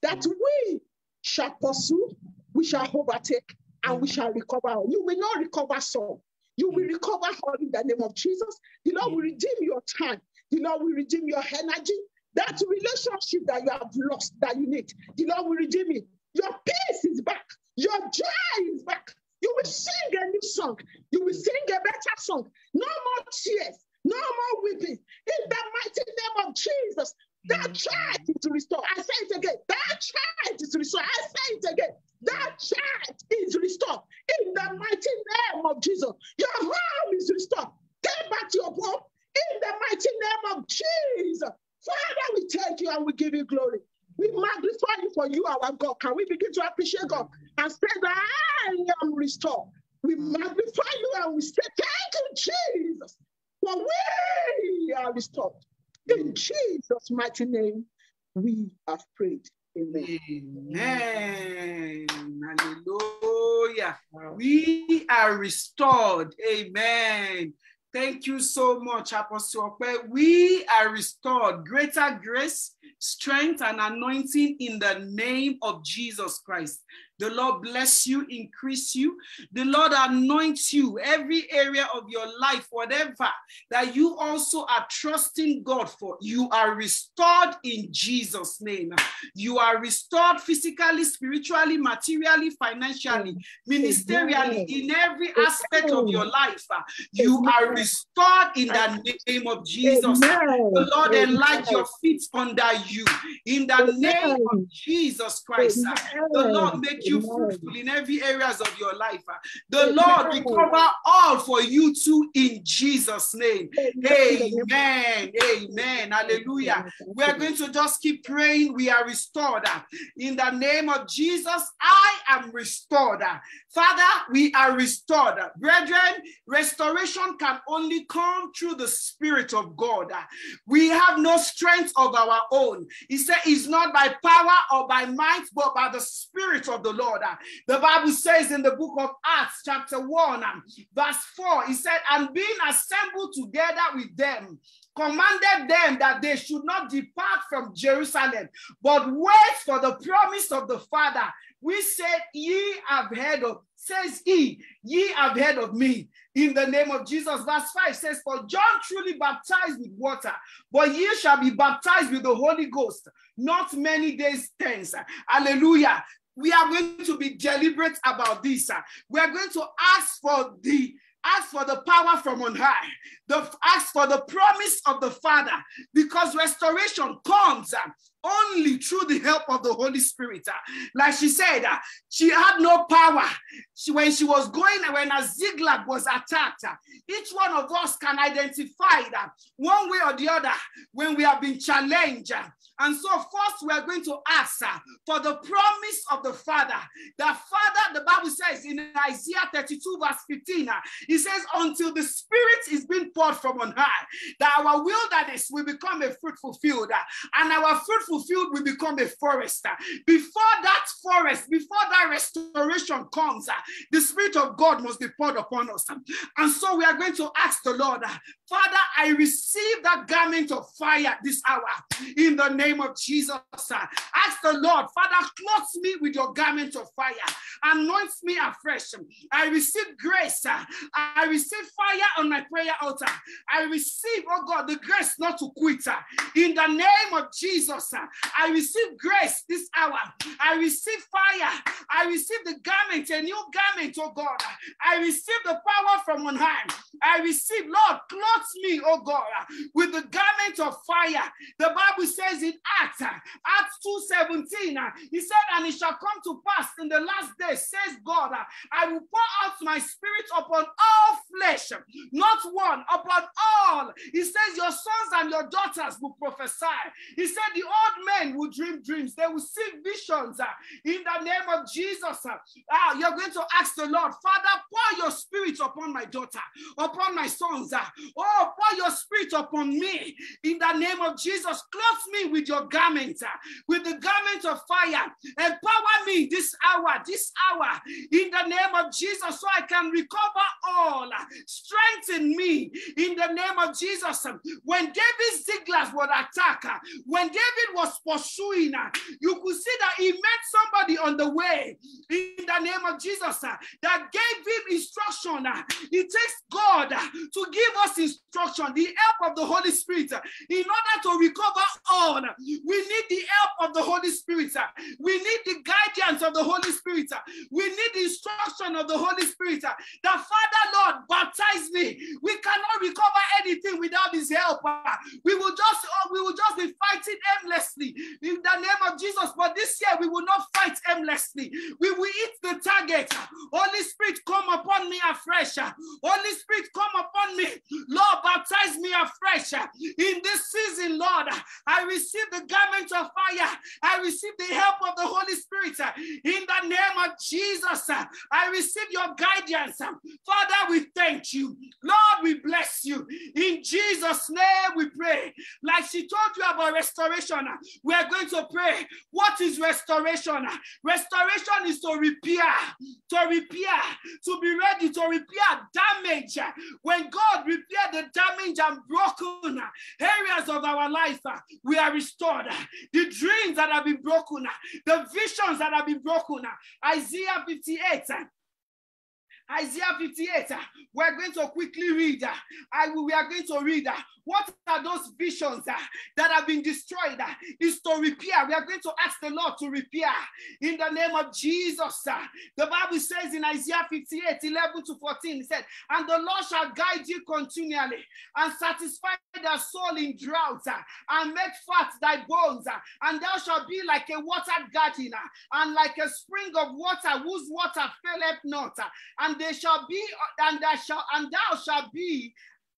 Speaker 5: that we shall pursue, we shall overtake, and we shall recover. all. You will not recover some. You will mm. recover all in the name of Jesus. The Lord will mm. redeem your time. The Lord will redeem your energy. That relationship that you have lost, that you need, the Lord will redeem it. Your peace is back. Your joy is back. You will sing a new song. You will sing a better song. No more tears. No more weeping. In the mighty name of Jesus, that mm. child is restored. I say it again. That child is restored. I say it again. That child is restored. In the mighty name of Jesus, your home is restored. Take back to your home. In the mighty name of Jesus. Father, we thank you and we give you glory. We magnify you for you, our God. Can we begin to appreciate God and say that I am restored? We magnify you and we say, Thank you, Jesus. For we are restored. In Jesus' mighty name, we have prayed. Amen.
Speaker 3: Hallelujah. We are restored. Amen. Thank you so much, Apostle. We are restored. Greater grace, strength, and anointing in the name of Jesus Christ. The Lord bless you, increase you. The Lord anoints you every area of your life, whatever that you also are trusting God for. You are restored in Jesus' name. You are restored physically, spiritually, materially, financially, ministerially, in every aspect of your life. You are restored in the name of Jesus. The Lord enlarge your feet under you in the name of Jesus Christ. The Lord make you fruitful in every areas of your life. uh, The Lord recover all for you too in Jesus' name. Amen. Amen. Hallelujah. We are going to just keep praying. We are restored. uh, In the name of Jesus, I am restored. uh. Father, we are restored. Brethren, restoration can only come through the Spirit of God. We have no strength of our own. He said, It's not by power or by might, but by the Spirit of the Lord. Uh. The Bible says in the book of Acts, chapter 1, um, verse 4, he said, And being assembled together with them, commanded them that they should not depart from Jerusalem, but wait for the promise of the Father. We said, Ye have heard of, says he, ye have heard of me. In the name of Jesus, verse 5 says, For John truly baptized with water, but ye shall be baptized with the Holy Ghost, not many days hence. Hallelujah. We are going to be deliberate about this. We are going to ask for the ask for the power from on high, the ask for the promise of the Father, because restoration comes uh, only through the help of the Holy Spirit. uh. Like she said, uh, she had no power. She, when she was going, when a Ziklag was attacked, each one of us can identify that one way or the other when we have been challenged. and so, first, we are going to ask for the promise of the Father. The Father, the Bible says in Isaiah 32, verse 15, uh, it says, Until the Spirit is being poured from on high, that our wilderness will become a fruitful field, uh, and our fruitful field will become a forest. uh. Before that forest, before that restoration comes, uh, the Spirit of God must be poured upon us. And so, we are going to ask the Lord, Father, I receive that garment of fire this hour in the name of Jesus. Ask the Lord, Father, clothe me with your garment of fire, anoint me afresh. I receive grace. I receive fire on my prayer altar. I receive, oh God, the grace not to quit. uh. In the name of Jesus, uh, I receive grace this hour. I receive fire. I receive the garment, a new garment, oh God. I receive the power from on high. I receive, Lord, clothe me, oh God, with the garment of fire. The Bible says in Acts, Acts 2:17, uh, he said, and it shall come to pass in the last day, says God, I will pour out my spirit upon all flesh, not one, upon all. He says, Your sons and your daughters will prophesy. He said, The old men will dream dreams, they will see visions uh, in the name of Jesus. uh. Ah, you're going to ask the Lord, Father, pour your spirit upon my daughter, upon my sons. uh. Oh, pour your spirit upon me in the name of Jesus. Clothe me with your garment, uh, with the garment of fire. Empower me this hour, this hour, in the name of Jesus, so I can recover all. Strengthen me in the name of Jesus. When David Ziklag was attacked, when David was pursuing, you could see that he met somebody on the way in the name of Jesus that gave him instruction. It takes God to give us instruction, the help of the Holy Spirit, in order to recover all. We need the help of the Holy Spirit. We need the guidance of the Holy Spirit. We need the instruction of the Holy Spirit. The Father, Lord, baptize me. We cannot recover anything without His help. uh, We will just, oh, we will just be fighting aimlessly in the name of Jesus. But this year we will not fight aimlessly. We will hit the target. Holy Spirit, come upon me afresh. Holy Spirit, come upon me. Lord, baptize me afresh. In this season, Lord, I receive the garment of fire. I receive the help of the Holy Spirit. In the name of Jesus, I receive your guidance. Father, we thank you. Lord, we bless you. In Jesus' name we pray. Like she told you about restoration, we are going to pray. What is restoration? Restoration is to repair, to repair, to be ready to repair damage. When God repair the damage and broken areas of our life, we are restored. The dreams that have been broken, the visions that have been broken. Isaiah 58. Isaiah 58. uh, We're going to quickly read. uh, I we are going to read. uh, What are those visions that have been destroyed? Is to repair. We are going to ask the Lord to repair in the name of Jesus. The Bible says in Isaiah 58 11 to 14, it said, And the Lord shall guide you continually and satisfy thy soul in drought and make fat thy bones, and thou shalt be like a watered garden and like a spring of water whose water faileth not. and they shall be, and thou shall, and thou shalt be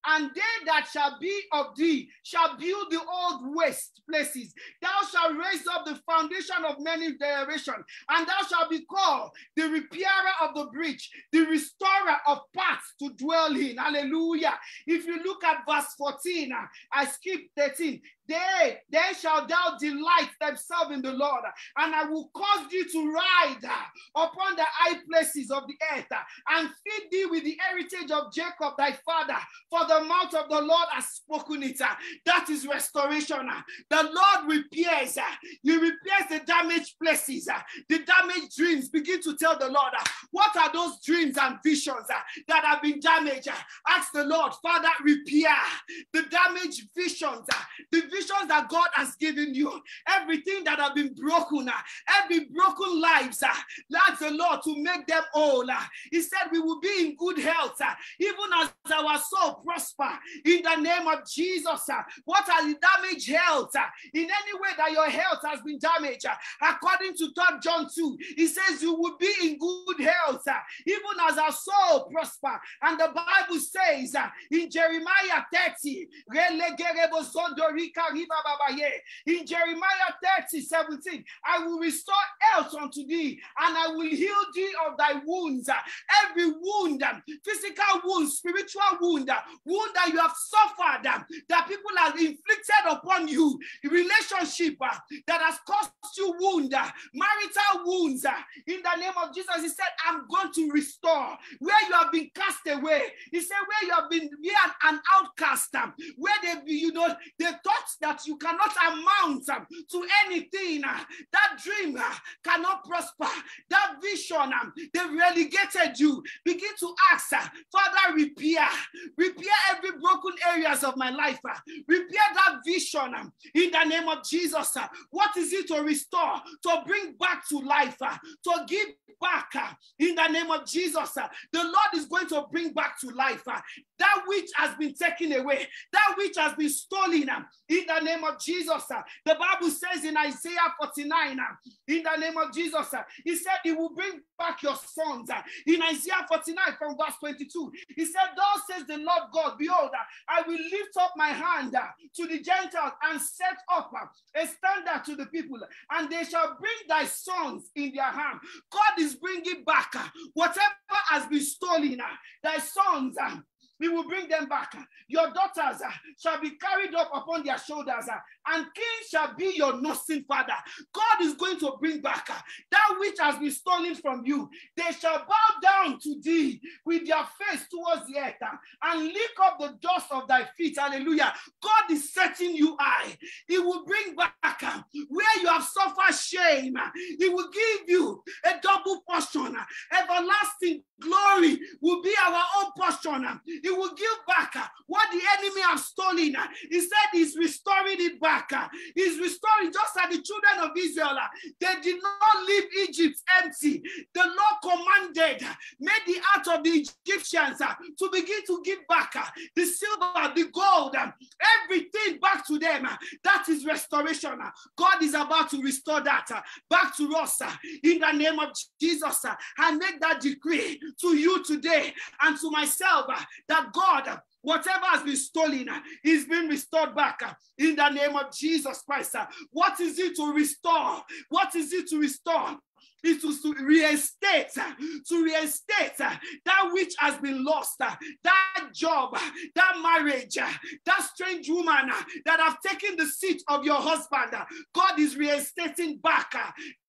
Speaker 3: and they that shall be of thee shall build the old waste places. Thou shalt raise up the foundation of many generations, and thou shalt be called the repairer of the breach, the restorer of paths to dwell in. Hallelujah. If you look at verse 14, uh, I skip 13. They, then shall thou delight thyself in the Lord, and I will cause thee to ride upon the high places of the earth, and feed thee with the heritage of Jacob thy father. For the mouth of the Lord has spoken it. That is restoration. The Lord repairs. He repairs the damaged places, the damaged dreams. Begin to tell the Lord, what are those dreams and visions that have been damaged? Ask the Lord, Father, repair the damaged visions, the visions that God has given you, everything that have been broken, uh, every broken lives. uh, Ask the Lord to make them whole. uh. He said we will be in good health, even as our soul prosper in the name of Jesus. What are the damaged health? In any way that your health has been damaged, according to 3 John 2, he says you will be in good health, even as our soul prosper. And the Bible says in Jeremiah 30, in Jeremiah 30, 17, I will restore health unto thee, and I will heal thee of thy wounds. Every wound, um, physical wound, spiritual wound, uh, wound that you have suffered, um, that people have inflicted upon you, relationship uh, that has caused you wound, uh, marital wounds. uh, In the name of Jesus, He said, I'm going to restore where you have been cast away. He said, where you have been where an, outcast, um, where they, you know, they thought that you cannot amount um, to anything. uh, That dream uh, cannot prosper. That vision, um, they relegated you. Begin to ask, uh, Father, repair, repair every broken areas of my life. Repair that vision um, in the name of Jesus. What is it to restore, to bring back to life, to give back in the name of Jesus? The Lord is going to bring back to life that which has been taken away, that which has been stolen uh, in the name of Jesus. uh, The Bible says in Isaiah 49, uh, in the name of Jesus, uh, He said He will bring back your sons. Uh, in Isaiah 49 from verse 22, He said, Thus says the Lord God, behold, uh, I will lift up my hand uh, to the Gentiles and set up a standard to the people, and they shall bring thy sons in their hand. God is bringing back whatever has been stolen, thy sons. We will bring them back. Your daughters uh, shall be carried up upon their shoulders, uh, and king shall be your nursing father. God is going to bring back uh, that which has been stolen from you. They shall bow down to thee with their face towards the earth and lick up the dust of thy feet. Hallelujah. God is setting you high. He will bring back where you have suffered shame. He will give you a double portion. uh, Everlasting glory will be our own portion. uh, He will give back uh, what the enemy has stolen. uh, He said he's restoring it back. uh, He's restoring just like the children of Israel. They did not leave Egypt empty. The Lord commanded, made the heart of the Egyptians uh, to begin to give back uh, the silver, the gold, um, everything back to them. uh, That is restoration. God is about to restore that back to us in the name of Jesus. I make that decree to you today and to myself that God, whatever has been stolen uh, is being restored back uh, in the name of Jesus Christ. uh. What is it to restore? What is it to restore? Is to, reinstate, uh, to reinstate uh, that which has been lost, uh, that job, that marriage, that strange woman that have taken the seat of your husband. God is reinstating back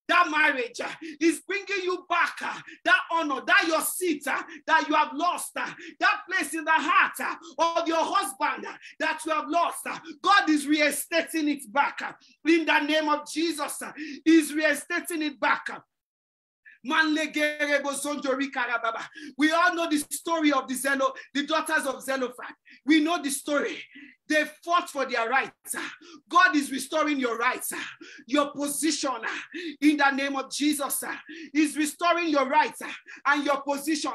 Speaker 3: that marriage uh, is bringing you back uh, that honor, that your seat uh, that you have lost, uh, that place in the heart uh, of your husband uh, that you have lost. God is reinstating it back in the name of Jesus. He's reinstating it back. We all know the story of the Zelo, the daughters of Zelophehad. We know the story. They fought for their rights. God is restoring your rights, your position in the name of Jesus. He's restoring your rights and your position.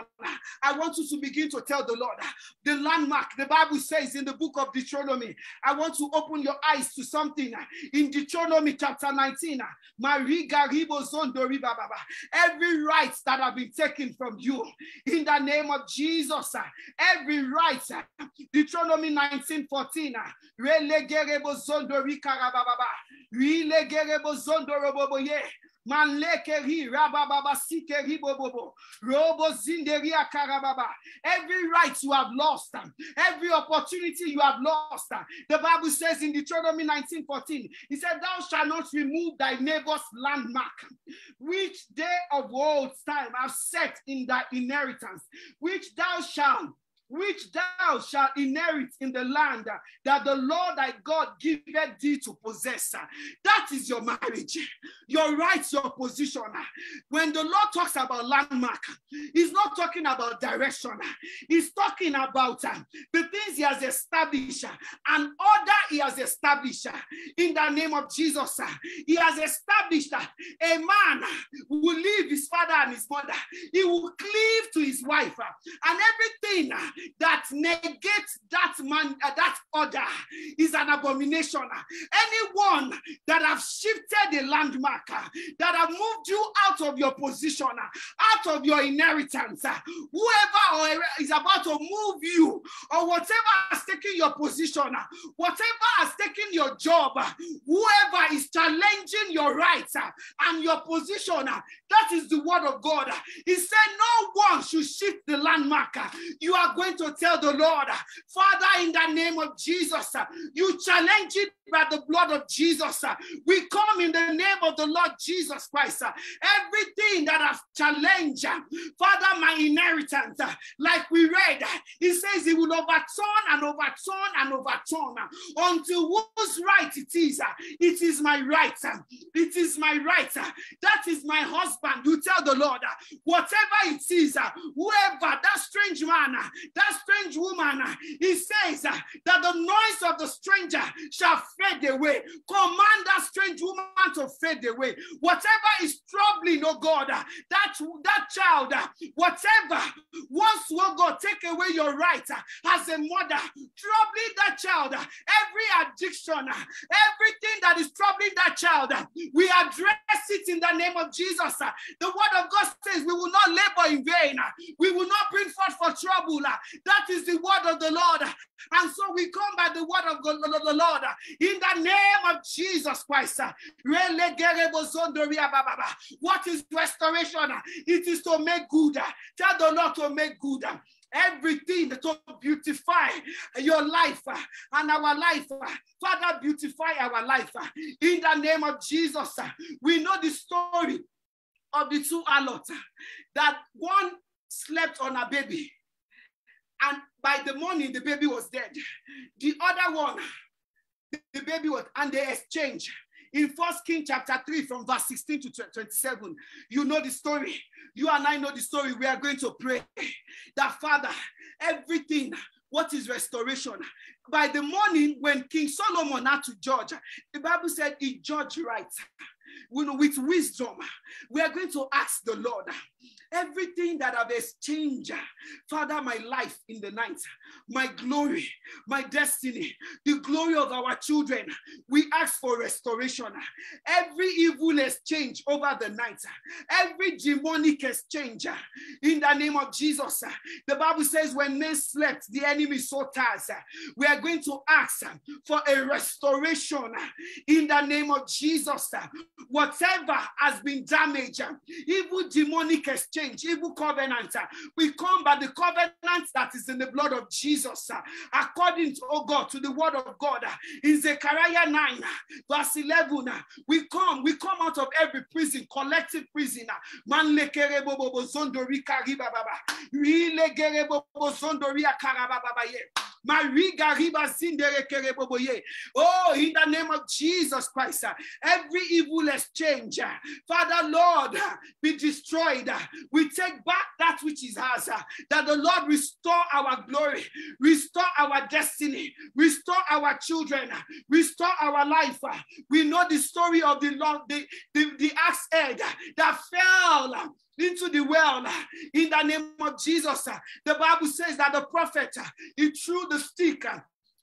Speaker 3: I want you to begin to tell the Lord the landmark. The Bible says in the book of Deuteronomy, I want to open your eyes to something in Deuteronomy chapter 19. Mariga ribo zondo baba. Every right that have been taken from you in the name of Jesus, every right, Deuteronomy 19 14. Ah, Relegerebo zondo rikarababa. Zondo sikeri bobobo. Robo zinderi akarababa. Every right you have lost, ah, every opportunity you have lost. Ah, the Bible says in Deuteronomy 19 14, He said, Thou shalt not remove thy neighbor's landmark, which they of old time have set in thy inheritance, which thou shalt which thou shalt inherit in the land that the Lord thy God giveth thee to possess. That is your marriage, your rights, your position. When the Lord talks about landmark, he's not talking about direction. He's talking about uh, the things he has established and order he has established in the name of Jesus. uh. He has established uh, a man who will leave his father and his mother. He will cleave to his wife and everything that negates that man, uh, that order is an abomination. Anyone that have shifted the landmark, uh, that have moved you out of your position, uh, out of your inheritance, uh, whoever or is about to move you, or whatever has taken your position, whatever has taken your job, whoever is challenging your rights and your position, that is the word of God. He said, No one should shift the landmark. You are going to tell the Lord, Father, in the name of Jesus, you challenge it by the blood of Jesus. We come in the name of the Lord Jesus Christ. Everything that has challenged, Father, my inheritance, like we read, he says he will overturn and overturn and overturn until whose right it is. It is my right. It is my right. That is my husband. You tell the Lord, whatever it is, whoever, that strange man, that strange woman, uh, he says uh, that the noise of the stranger shall fade away. Command that strange woman to fade away. Whatever is troubling, oh God, uh, that, that child, uh, whatever wants oh God, take away your right uh, as a mother, troubling that child, uh, every addiction, everything that is troubling that child, we address it in the name of Jesus. The word of God says we will not labor in vain, we will not bring forth for trouble. That is the word of the Lord. And so we come by the word of the Lord in the name of Jesus Christ. What is restoration? It is to make good. Tell the Lord to make good. Everything to beautify your life and our life. Father, beautify our life in the name of Jesus. We know the story of the two uh, that one slept on a baby, and by the morning the baby was dead. The other one, the baby was, and they exchanged. In First King chapter 3, from verse 16 to 27, you know the story. You and I know the story. We are going to pray that Father, everything, what is restoration? By the morning, when King Solomon had to judge, the Bible said he judged right. You know, with wisdom, we are going to ask the Lord everything that I've exchanged, Father, my life in the night, my glory, my destiny, the glory of our children, we ask for restoration. Every evil exchange over the night, every demonic exchange in the name of Jesus. The Bible says, when men slept, the enemy sought us. We are going to ask for a restoration in the name of Jesus. Whatever has been damaged, evil demonic exchange, evil covenant, we come by the covenant that is in the blood of Jesus, according to, oh God, to the word of God in Zechariah 9, verse 11. We come, we come out of every prison, collective prison. Man lekere bobo bo zondori kariba baba. Ri legere bobo zondori akaraba baba ye. Mariga riba zindere kere bobo ye. Oh, in the name of Jesus Christ, every evil exchange, Father Lord, be destroyed. We take back that which is ours. uh, That the Lord restore our glory, restore our destiny, restore our children, uh, restore our life. uh. We know the story of the Lord, the, the, the axe head that fell. into the well in the name of Jesus. The Bible says that the prophet he threw the stick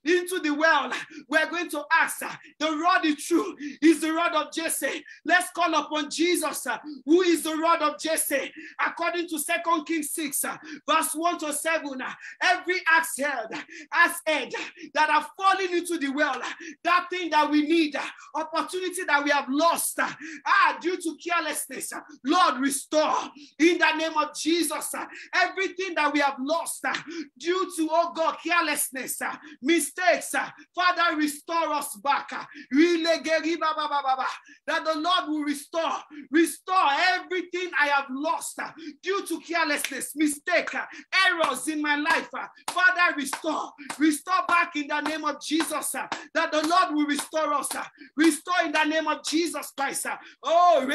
Speaker 3: into the well. We're going to ask uh, the rod is true is the rod of Jesse. Let's call upon Jesus, uh, who is the rod of Jesse. According to Second Kings 6, uh, verse 1 to 7, uh, every axe head, axe head that have fallen into the well, that thing that we need, opportunity that we have lost, ah, due to carelessness, Lord, restore in the name of Jesus. everything that we have lost due to, oh God, carelessness, uh, mistakes, Father, restore us back. That the Lord will restore, restore everything I have lost due to carelessness, mistake, errors in my life. Father, restore, restore back in the name of Jesus. That the Lord will restore us, restore in the name of Jesus Christ. Oh.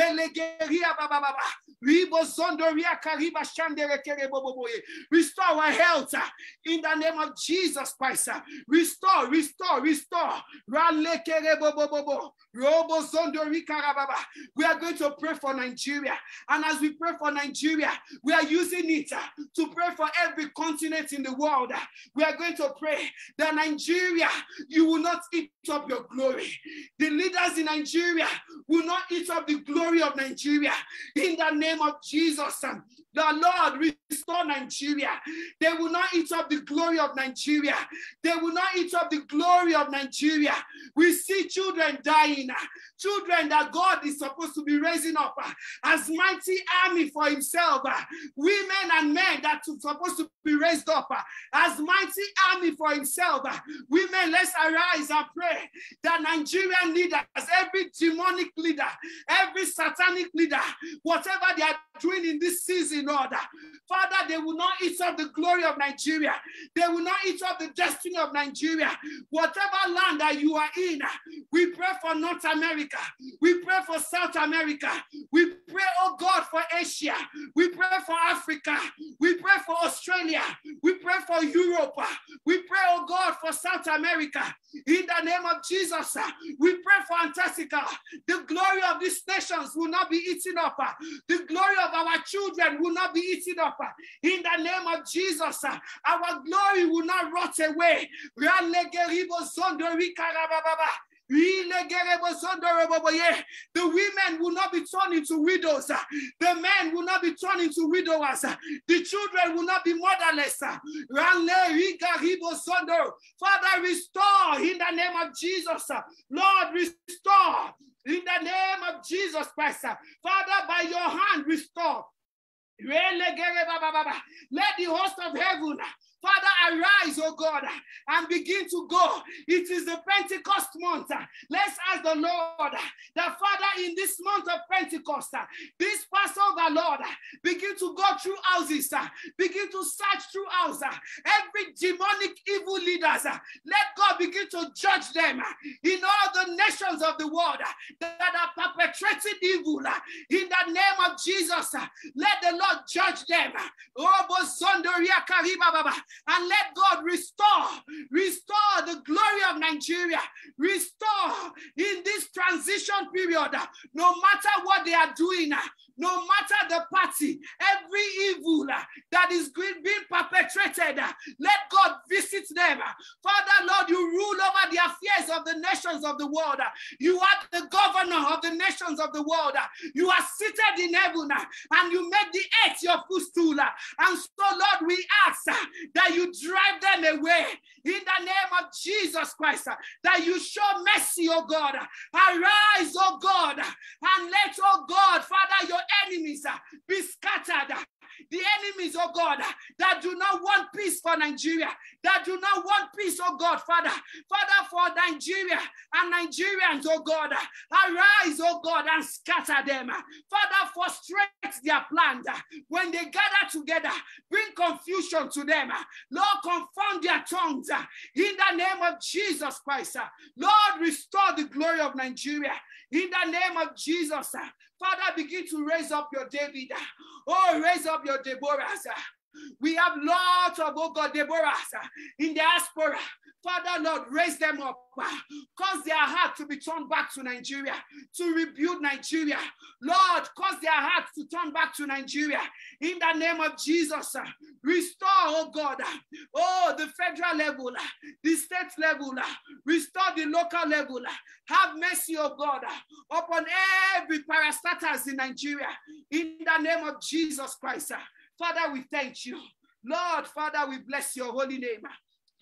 Speaker 3: Restore our health in the name of Jesus Christ. uh, Restore, restore, restore. We are going to pray for Nigeria. And as we pray for Nigeria, we are using it to pray for every continent in the world. We are going to pray that Nigeria, you will not eat up your glory. The leaders in Nigeria will not eat up the glory of Nigeria. In the name of Jesus, the Lord restore Nigeria. They will not eat up the glory of Nigeria. They will not eat up the glory of Nigeria. We see children dying, children that God is supposed to be raising up as mighty army for himself, women and men that are supposed to be raised up as mighty army for himself. Women, let's arise and pray that Nigerian leaders, every demonic leader, every satanic leader, whatever they are doing in this season, Lord, uh, Father, they will not eat up the glory of Nigeria. They will not eat up the destiny of Nigeria. Whatever land that you are in, we pray for North America. We pray for South America. We pray, oh God, for Asia. We pray for Africa. We pray for Australia. We pray for Europe. We pray, oh God, for South America. In the name of Jesus, we pray for Antarctica. The glory of these nations will not be eaten up. The glory of our children will not be eaten up. In the name of Jesus, our glory will not rot away. The women will not be turned into widows. The men will not be turned into widowers. The children will not be motherless. Father, restore in the name of Jesus. Lord, restore in the name of Jesus Christ. Father, by your hand, restore. Let the host of heaven, Father, arise, oh God, and begin to go. It is the Pentecost month. Let's ask the Lord that, Father, in this month of Pentecost, this Passover, Lord, begin to go through houses, begin to search through houses. Every demonic evil leaders, let God begin to judge them in all the nations of the world that are perpetrating evil. In the name of Jesus, let the Lord judge them. Oh, Baba. And let God restore, restore the glory of Nigeria, restore in this transition period, no matter what they are doing, no matter the party, every evil uh, that is being perpetrated, uh, let God visit them. Uh, Father, Lord, you rule over the affairs of the nations of the world. You are the governor of the nations of the world. You are seated in heaven and you make the earth your footstool. And so, Lord, we ask that you drive them away in the name of Jesus Christ, uh, that you show mercy, oh God. Arise, oh God, and let, oh God, Father, your enemies uh, be scattered. The enemies, oh God, that do not want peace for Nigeria, that do not want peace, oh God, Father, Father, for Nigeria and Nigerians, oh God, arise, oh God, and scatter them. Father, frustrate their plans. When they gather together, bring confusion to them. Lord, confound their tongues in the name of Jesus Christ. Lord, restore the glory of Nigeria in the name of Jesus. Father, begin to raise up your David. Oh, raise up your Deborahs. We have lots of, oh God, Deborahs uh, in diaspora. Father, Lord, raise them up. Uh, cause their heart to be turned back to Nigeria, to rebuild Nigeria. Lord, cause their hearts to turn back to Nigeria. In the name of Jesus, uh, restore, oh God, oh, the federal level, the state level, restore the local level. Have mercy, oh God, upon every parastatals in Nigeria. In the name of Jesus Christ. Father, we thank you. Lord, Father, we bless your holy name.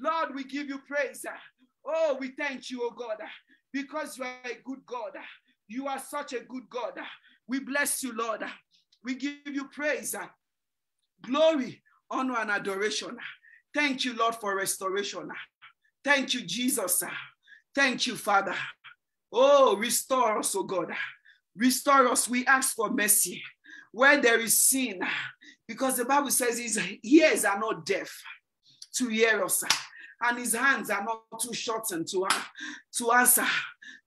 Speaker 3: Lord, we give you praise. Oh, we thank you, oh God, because you are a good God. You are such a good God. We bless you, Lord. We give you praise, glory, honor, and adoration. Thank you, Lord, for restoration. Thank you, Jesus. Thank you, Father. Oh, restore us, oh God. Restore us. We ask for mercy where there is sin, because the Bible says his ears are not deaf to hear us, and his hands are not too shortened to, to answer.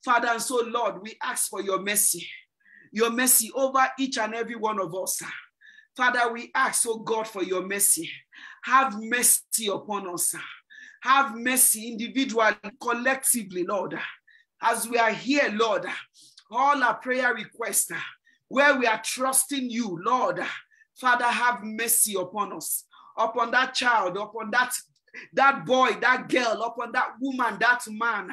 Speaker 3: Father, and so, Lord, we ask for your mercy, your mercy over each and every one of us. Father, we ask, oh God, for your mercy. Have mercy upon us. Have mercy individually, collectively, Lord. As we are here, Lord, all our prayer requests, where we are trusting you, Lord, Father, have mercy upon us, upon that child, upon that, that boy, that girl, upon that woman, that man.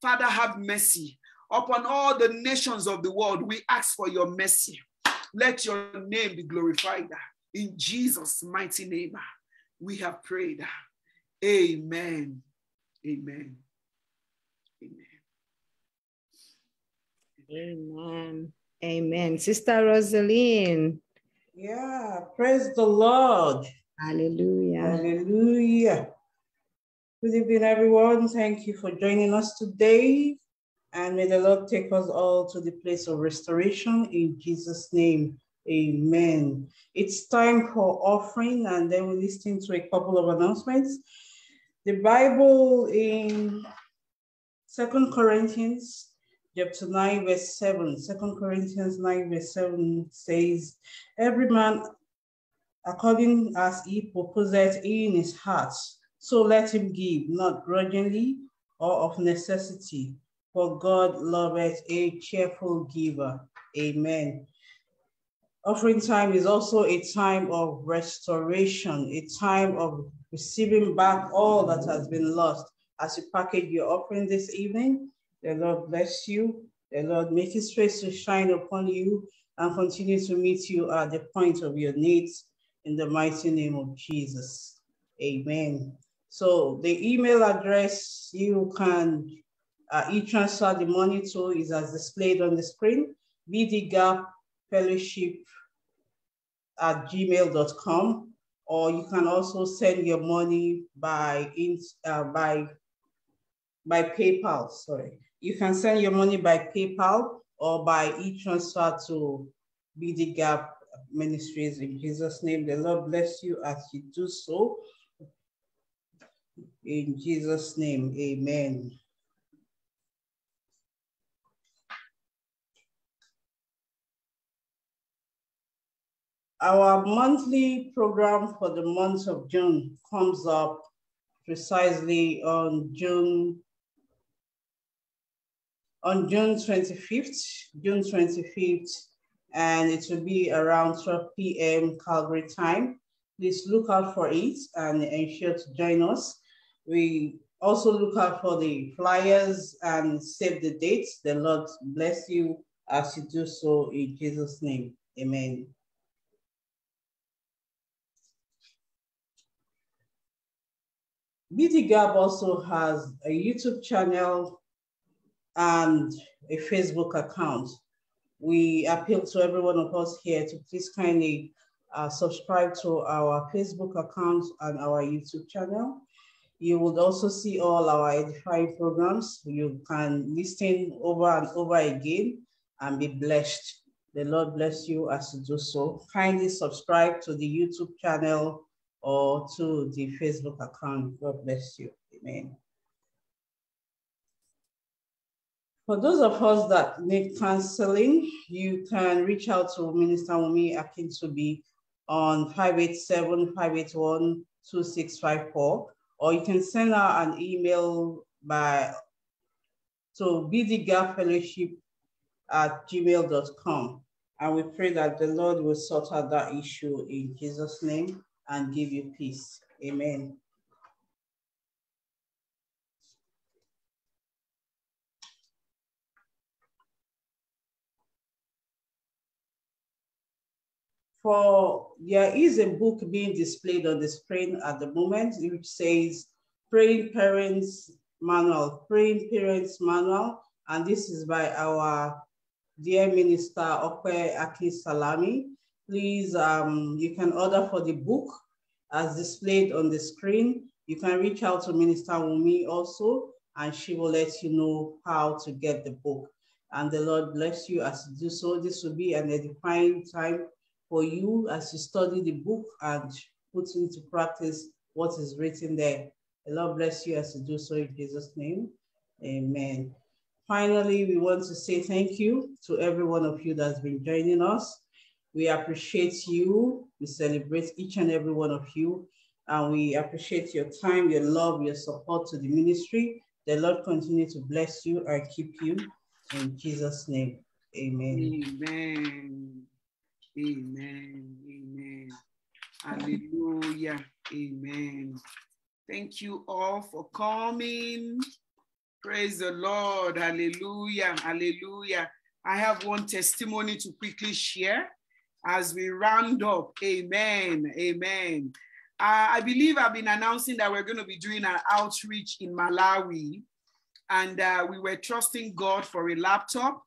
Speaker 3: Father, have mercy. Upon all the nations of the world, we ask for your mercy. Let your name be glorified. In Jesus' mighty name, we have prayed. Amen. Amen. Amen.
Speaker 2: Amen. Amen. Sister Rosaline.
Speaker 6: Yeah, praise the Lord.
Speaker 2: Hallelujah.
Speaker 6: Hallelujah. Good evening, everyone. Thank you for joining us today. And may the Lord take us all to the place of restoration in Jesus' name. Amen. It's time for offering, and then we're listening to a couple of announcements. The Bible in Second Corinthians chapter 9, verse 7. 2 Corinthians 9, verse 7 says, Every man according as he purposeth in his heart, so let him give, not grudgingly or of necessity, for God loveth a cheerful giver. Amen. Offering time is also a time of restoration, a time of receiving back all that has been lost. As you package your offering this evening, the Lord bless you. The Lord make his face to shine upon you and continue to meet you at the point of your needs in the mighty name of Jesus. Amen. So the email address you can uh, e-transfer the money to is as displayed on the screen, bdgapfellowship at gmail.com, or you can also send your money by, uh, by, by PayPal, sorry. You can send your money by PayPal or by e-transfer to BD Gap Ministries in Jesus' name. The Lord bless you as you do so. In Jesus' name, amen. Our monthly program for the month of June comes up precisely on June on June 25th, June 25th, and it will be around 12 p.m. Calgary time. Please look out for it and ensure to join us. We also look out for the flyers and save the dates. The Lord bless you as you do so in Jesus' name. Amen. BD Gap also has a YouTube channel and a Facebook account. We appeal to every one of us here to please kindly uh, subscribe to our Facebook account and our YouTube channel. You would also see all our edifying programs. You can listen over and over again and be blessed. The Lord bless you as you do so. Kindly subscribe to the YouTube channel or to the Facebook account. God bless you. Amen. For those of us that need counseling, you can reach out to Minister Wumi Akintubi on 587-581-2654, or you can send her an email by to bdgapfellowship at gmail.com. And we pray that the Lord will sort out that issue in Jesus' name and give you peace. Amen. For there is a book being displayed on the screen at the moment, which says Praying Parents Manual, Praying Parents Manual, and this is by our dear Minister Okwe Aki Salami. Please, um, you can order for the book as displayed on the screen. You can reach out to Minister Wumi also, and she will let you know how to get the book. And the Lord bless you as you do so. This will be an edifying time for you as you study the book and put into practice what is written there. The Lord bless you as you do so in Jesus' name. Amen. Finally, we want to say thank you to every one of you that's been joining us. We appreciate you. We celebrate each and every one of you. And we appreciate your time, your love, your support to the ministry. The Lord continue to bless you and keep you in Jesus' name. Amen.
Speaker 3: Amen. Amen. Amen. Hallelujah. Amen. Thank you all for coming. Praise the Lord. Hallelujah. Hallelujah. I have one testimony to quickly share as we round up. Amen. Amen. Uh, I believe I've been announcing that we're going to be doing an outreach in Malawi. And uh, we were trusting God for a laptop.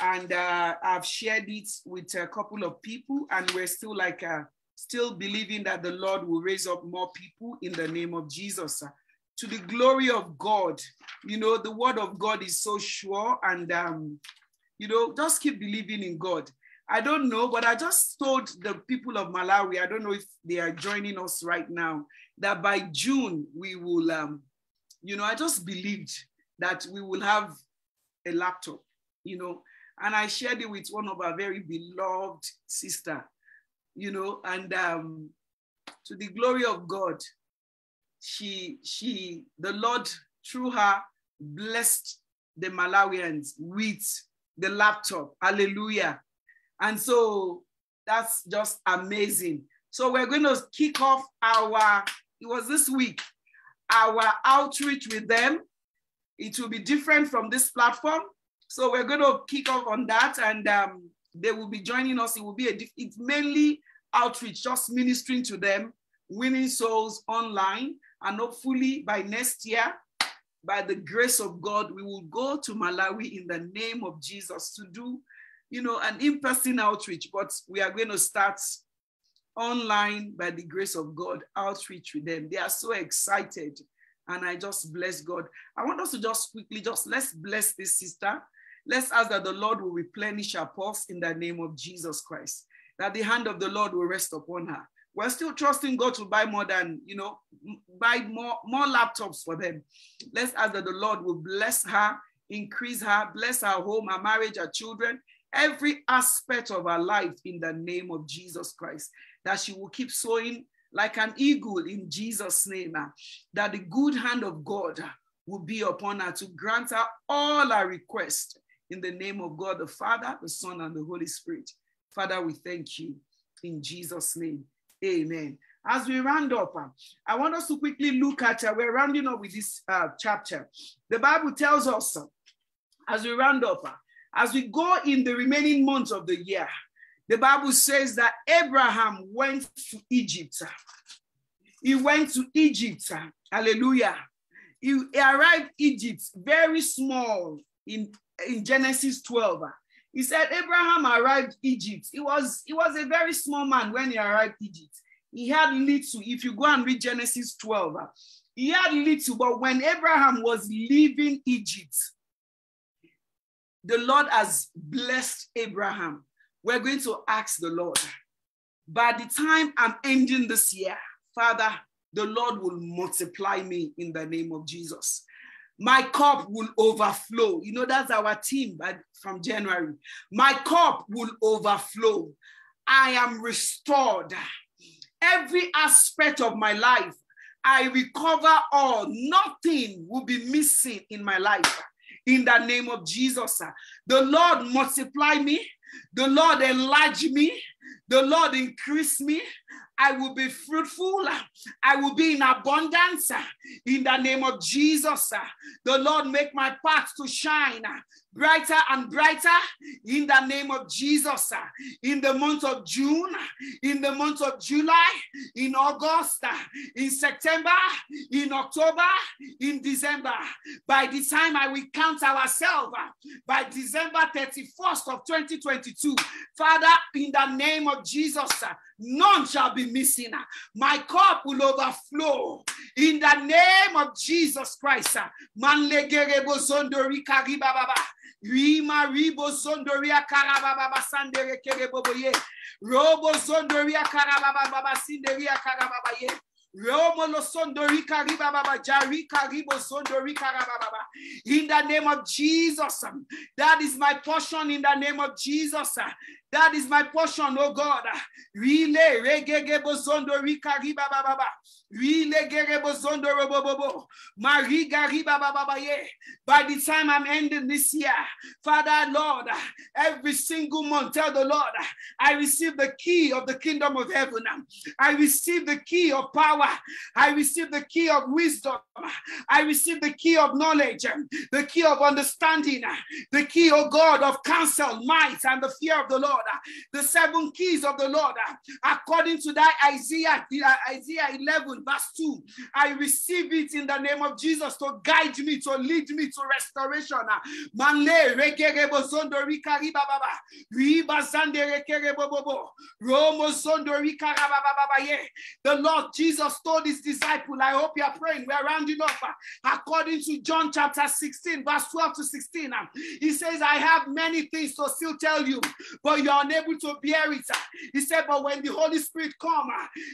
Speaker 3: And uh, I've shared it with a couple of people. And we're still like, uh, still believing that the Lord will raise up more people in the name of Jesus. To the glory of God. You know, the word of God is so sure. And, um, you know, just keep believing in God. I don't know, but I just told the people of Malawi, I don't know if they are joining us right now, that by June we will, um, you know, I just believed that we will have a laptop, you know, and I shared it with one of our very beloved sister, you know, and um, to the glory of God, she, she, the Lord through her blessed the Malawians with the laptop. Hallelujah. And so that's just amazing. So we're going to kick off our, it was this week, our outreach with them. It will be different from this platform. So we're going to kick off on that and um, they will be joining us. It will be a, it's mainly outreach, just ministering to them, winning souls online. And hopefully by next year, by the grace of God, we will go to Malawi in the name of Jesus to do, you know, an in-person outreach. But we are going to start online by the grace of God, outreach with them. They are so excited. And I just bless God. I want us to just quickly, just let's bless this sister. Let's ask that the Lord will replenish her pulse in the name of Jesus Christ. That the hand of the Lord will rest upon her. We're still trusting God to buy more than, you know, buy more, more laptops for them. Let's ask that the Lord will bless her, increase her, bless her home, her marriage, her children, every aspect of her life in the name of Jesus Christ. That she will keep sowing like an eagle in Jesus' name. That the good hand of God will be upon her to grant her all her requests in the name of God the Father, the Son, and the Holy Spirit. Father, we thank you in Jesus' name. Amen. As we round up, uh, I want us to quickly look at, uh, we're rounding up with this uh, chapter. The Bible tells us, uh, as we round up, uh, as we go in the remaining months of the year, the Bible says that Abraham went to Egypt. He went to Egypt. Hallelujah. He arrived Egypt very small in, in Genesis 12. uh. He said Abraham arrived Egypt. He was, he was a very small man when he arrived Egypt. He had little. If you go and read Genesis 12, uh, he had little, but when Abraham was leaving Egypt, the Lord has blessed Abraham. We're going to ask the Lord. By the time I'm ending this year, Father, the Lord will multiply me in the name of Jesus. My cup will overflow. You know, that's our team by, from January. My cup will overflow. I am restored. Every aspect of my life, I recover all. Nothing will be missing in my life. In the name of Jesus, the Lord multiply me, the Lord enlarge me, the Lord increase me. I will be fruitful. I will be in abundance in the name of Jesus. The Lord make my path to shine brighter and brighter in the name of Jesus. In the month of June, in the month of July, in August, in September, in October, in December. By the time I will count ourselves by December 31st of 2022, Father, in the name of Jesus, none shall be missing. My cup will overflow in the name of Jesus Christ. Rima ribo zondoria karababa sandere kereboboye. Robo zondoria karababa sinderia karababaye. Romo lo sondori karibababa jari karibo sondori karababa. In the name of Jesus, that is my portion. In the name of Jesus, that is my portion, oh God. Rile regege bozondo rika riba baba. By the time I'm ending this year, Father Lord, every single month, tell the Lord, I receive the key of the kingdom of heaven. I receive the key of power. I receive the key of wisdom. I receive the key of knowledge, the key of understanding, the key, oh God, of counsel, might, and the fear of the Lord. the seven keys of the Lord, according to that Isaiah, Isaiah 11, verse 2. I receive it in the name of Jesus to guide me, to lead me to restoration. The Lord Jesus told his disciple, I hope you are praying. We are rounding up. According to John chapter 16, verse 12 to 16, uh, he says, I have many things to still tell you, but you're unable to bear it. He said, But when the Holy Spirit come,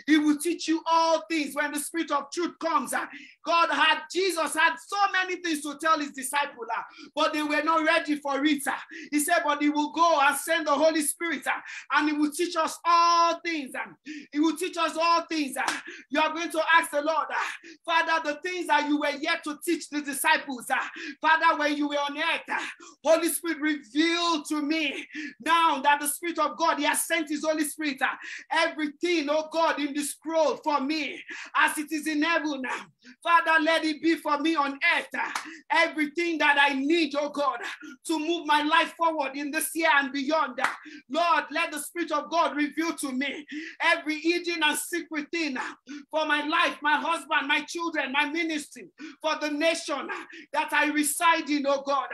Speaker 3: he will teach you all things. When the Spirit of truth comes, uh, God had, Jesus had so many things to tell his disciple, uh, but they were not ready for it. uh. He said, But he will go and send the Holy Spirit, uh, and he will teach us all things. He will teach us all things. You are going to ask the Lord, Father, the things that you were yet to teach the disciples, Father, when you were on earth, Holy Spirit, reveal to me now that the Spirit of God, He has sent His Holy Spirit, everything, oh God, in the scroll for me, as it is in heaven. uh, Father, let it be for me on earth. Everything that I need, oh God, to move my life forward in this year and beyond. Lord, let the Spirit of God reveal to me every hidden and secret thing for my life, my husband, my children, my ministry, for the nation that I reside in, oh God.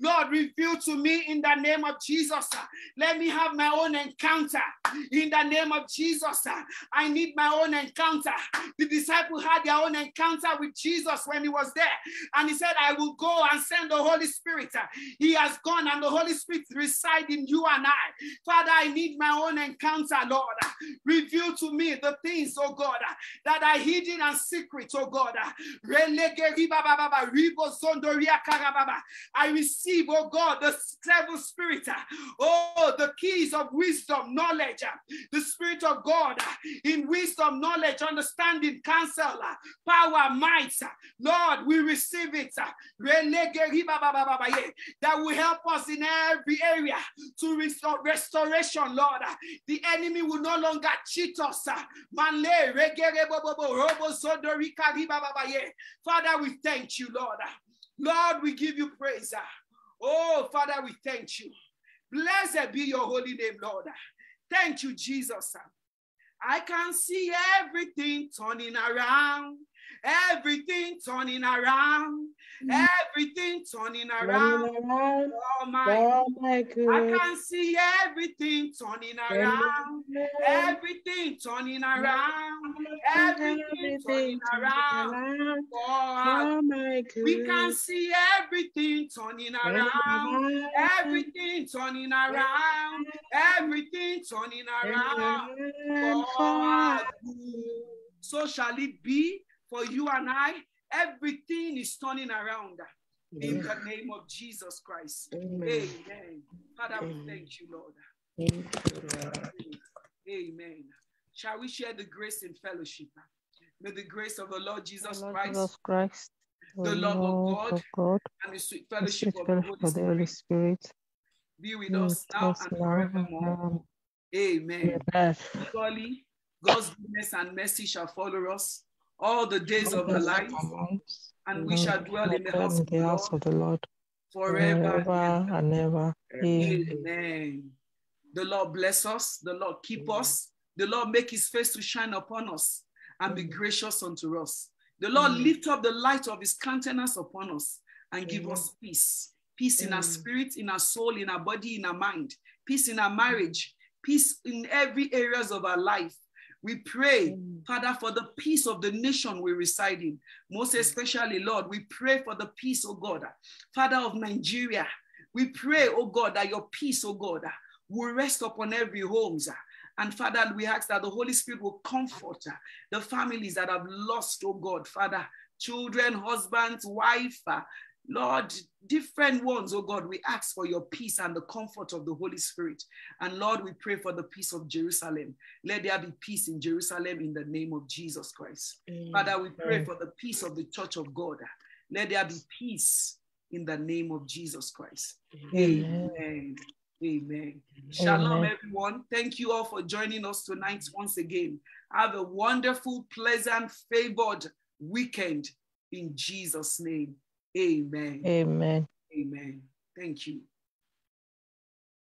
Speaker 3: Lord, reveal to me in the name of Jesus. Let me have my own encounter in the name of Jesus. I need my own encounter. The disciple had their own encounter with Jesus when he was there. And he said, I will go and send the Holy Spirit. He has gone, and the Holy Spirit resides in you and I. Father, I need my own encounter, Lord. Reveal to me the things, oh God, that are hidden and secret, oh God. I receive, oh God, the seven spirit, oh, the keys of wisdom, knowledge, the spirit of God in wisdom, knowledge, understanding, counsel, power, might. Lord, we receive it. That will help us in every area to restore restoration, Lord. The enemy will no longer cheat us. Father, we thank you, Lord. Lord, we give you praise. Oh, Father, we thank you. Blessed be your holy name, Lord. Thank you, Jesus. I can see everything turning around, everything turning around, everything turning around. Oh my,
Speaker 7: for my
Speaker 3: I can see everything turning around, everything turning around, everything turning around. us.
Speaker 7: for my God.
Speaker 3: We can see everything turning around, everything turning around, everything turning around. good. So shall it be for you and I. Everything is turning around in the name of Jesus Christ.
Speaker 7: Amen.
Speaker 3: Amen. Father, we thank you, Lord.
Speaker 7: Thank you, Lord.
Speaker 3: Amen. Shall we share the grace in fellowship? May the grace of the Lord Jesus
Speaker 8: Lord
Speaker 3: Christ
Speaker 8: Jesus Christ,
Speaker 3: the love of God,
Speaker 8: of God,
Speaker 3: and the sweet
Speaker 8: the
Speaker 3: fellowship
Speaker 8: sweet
Speaker 3: of the
Speaker 8: fellowship
Speaker 3: Holy
Speaker 8: of the Holy
Speaker 3: Spirit
Speaker 8: Spirit,
Speaker 3: be with
Speaker 8: be
Speaker 3: us
Speaker 8: with
Speaker 3: now
Speaker 8: us
Speaker 3: and forevermore.
Speaker 8: forever.
Speaker 3: Amen.
Speaker 8: Amen.
Speaker 3: Surely God's goodness and mercy shall follow us all the days of our lives, and we shall dwell in the house of
Speaker 8: the house
Speaker 3: Lord
Speaker 8: of the Lord
Speaker 3: forever. and ever.
Speaker 8: and ever. Amen.
Speaker 3: Amen. The Lord bless us. The Lord keep us. The Lord make his face to shine upon us and be gracious unto us. The Lord lift up the light of his countenance upon us and give us peace. Peace in our spirit, in our soul, in our body, in our mind. Peace in our marriage. Peace in every areas of our life. We pray, Father, for the peace of the nation we reside in. Most especially, Lord, we pray for the peace, oh God, Father of Nigeria. We pray, oh God, that your peace, oh God, will rest upon every homes. And Father, we ask that the Holy Spirit will comfort the families that have lost, oh God, Father, children, husbands, wife, Lord, different ones, oh God, we ask for your peace and the comfort of the Holy Spirit. And Lord, we pray for the peace of Jerusalem. Let there be peace in Jerusalem in the name of Jesus Christ. Father, we pray for the peace of the church of God. Let there be peace in the name of Jesus Christ. Amen. Amen. Shalom,
Speaker 8: Amen.
Speaker 3: everyone. Thank you all for joining us tonight once again. Have a wonderful, pleasant, favored weekend in Jesus' name. Amen.
Speaker 8: Amen.
Speaker 3: Amen. Thank you.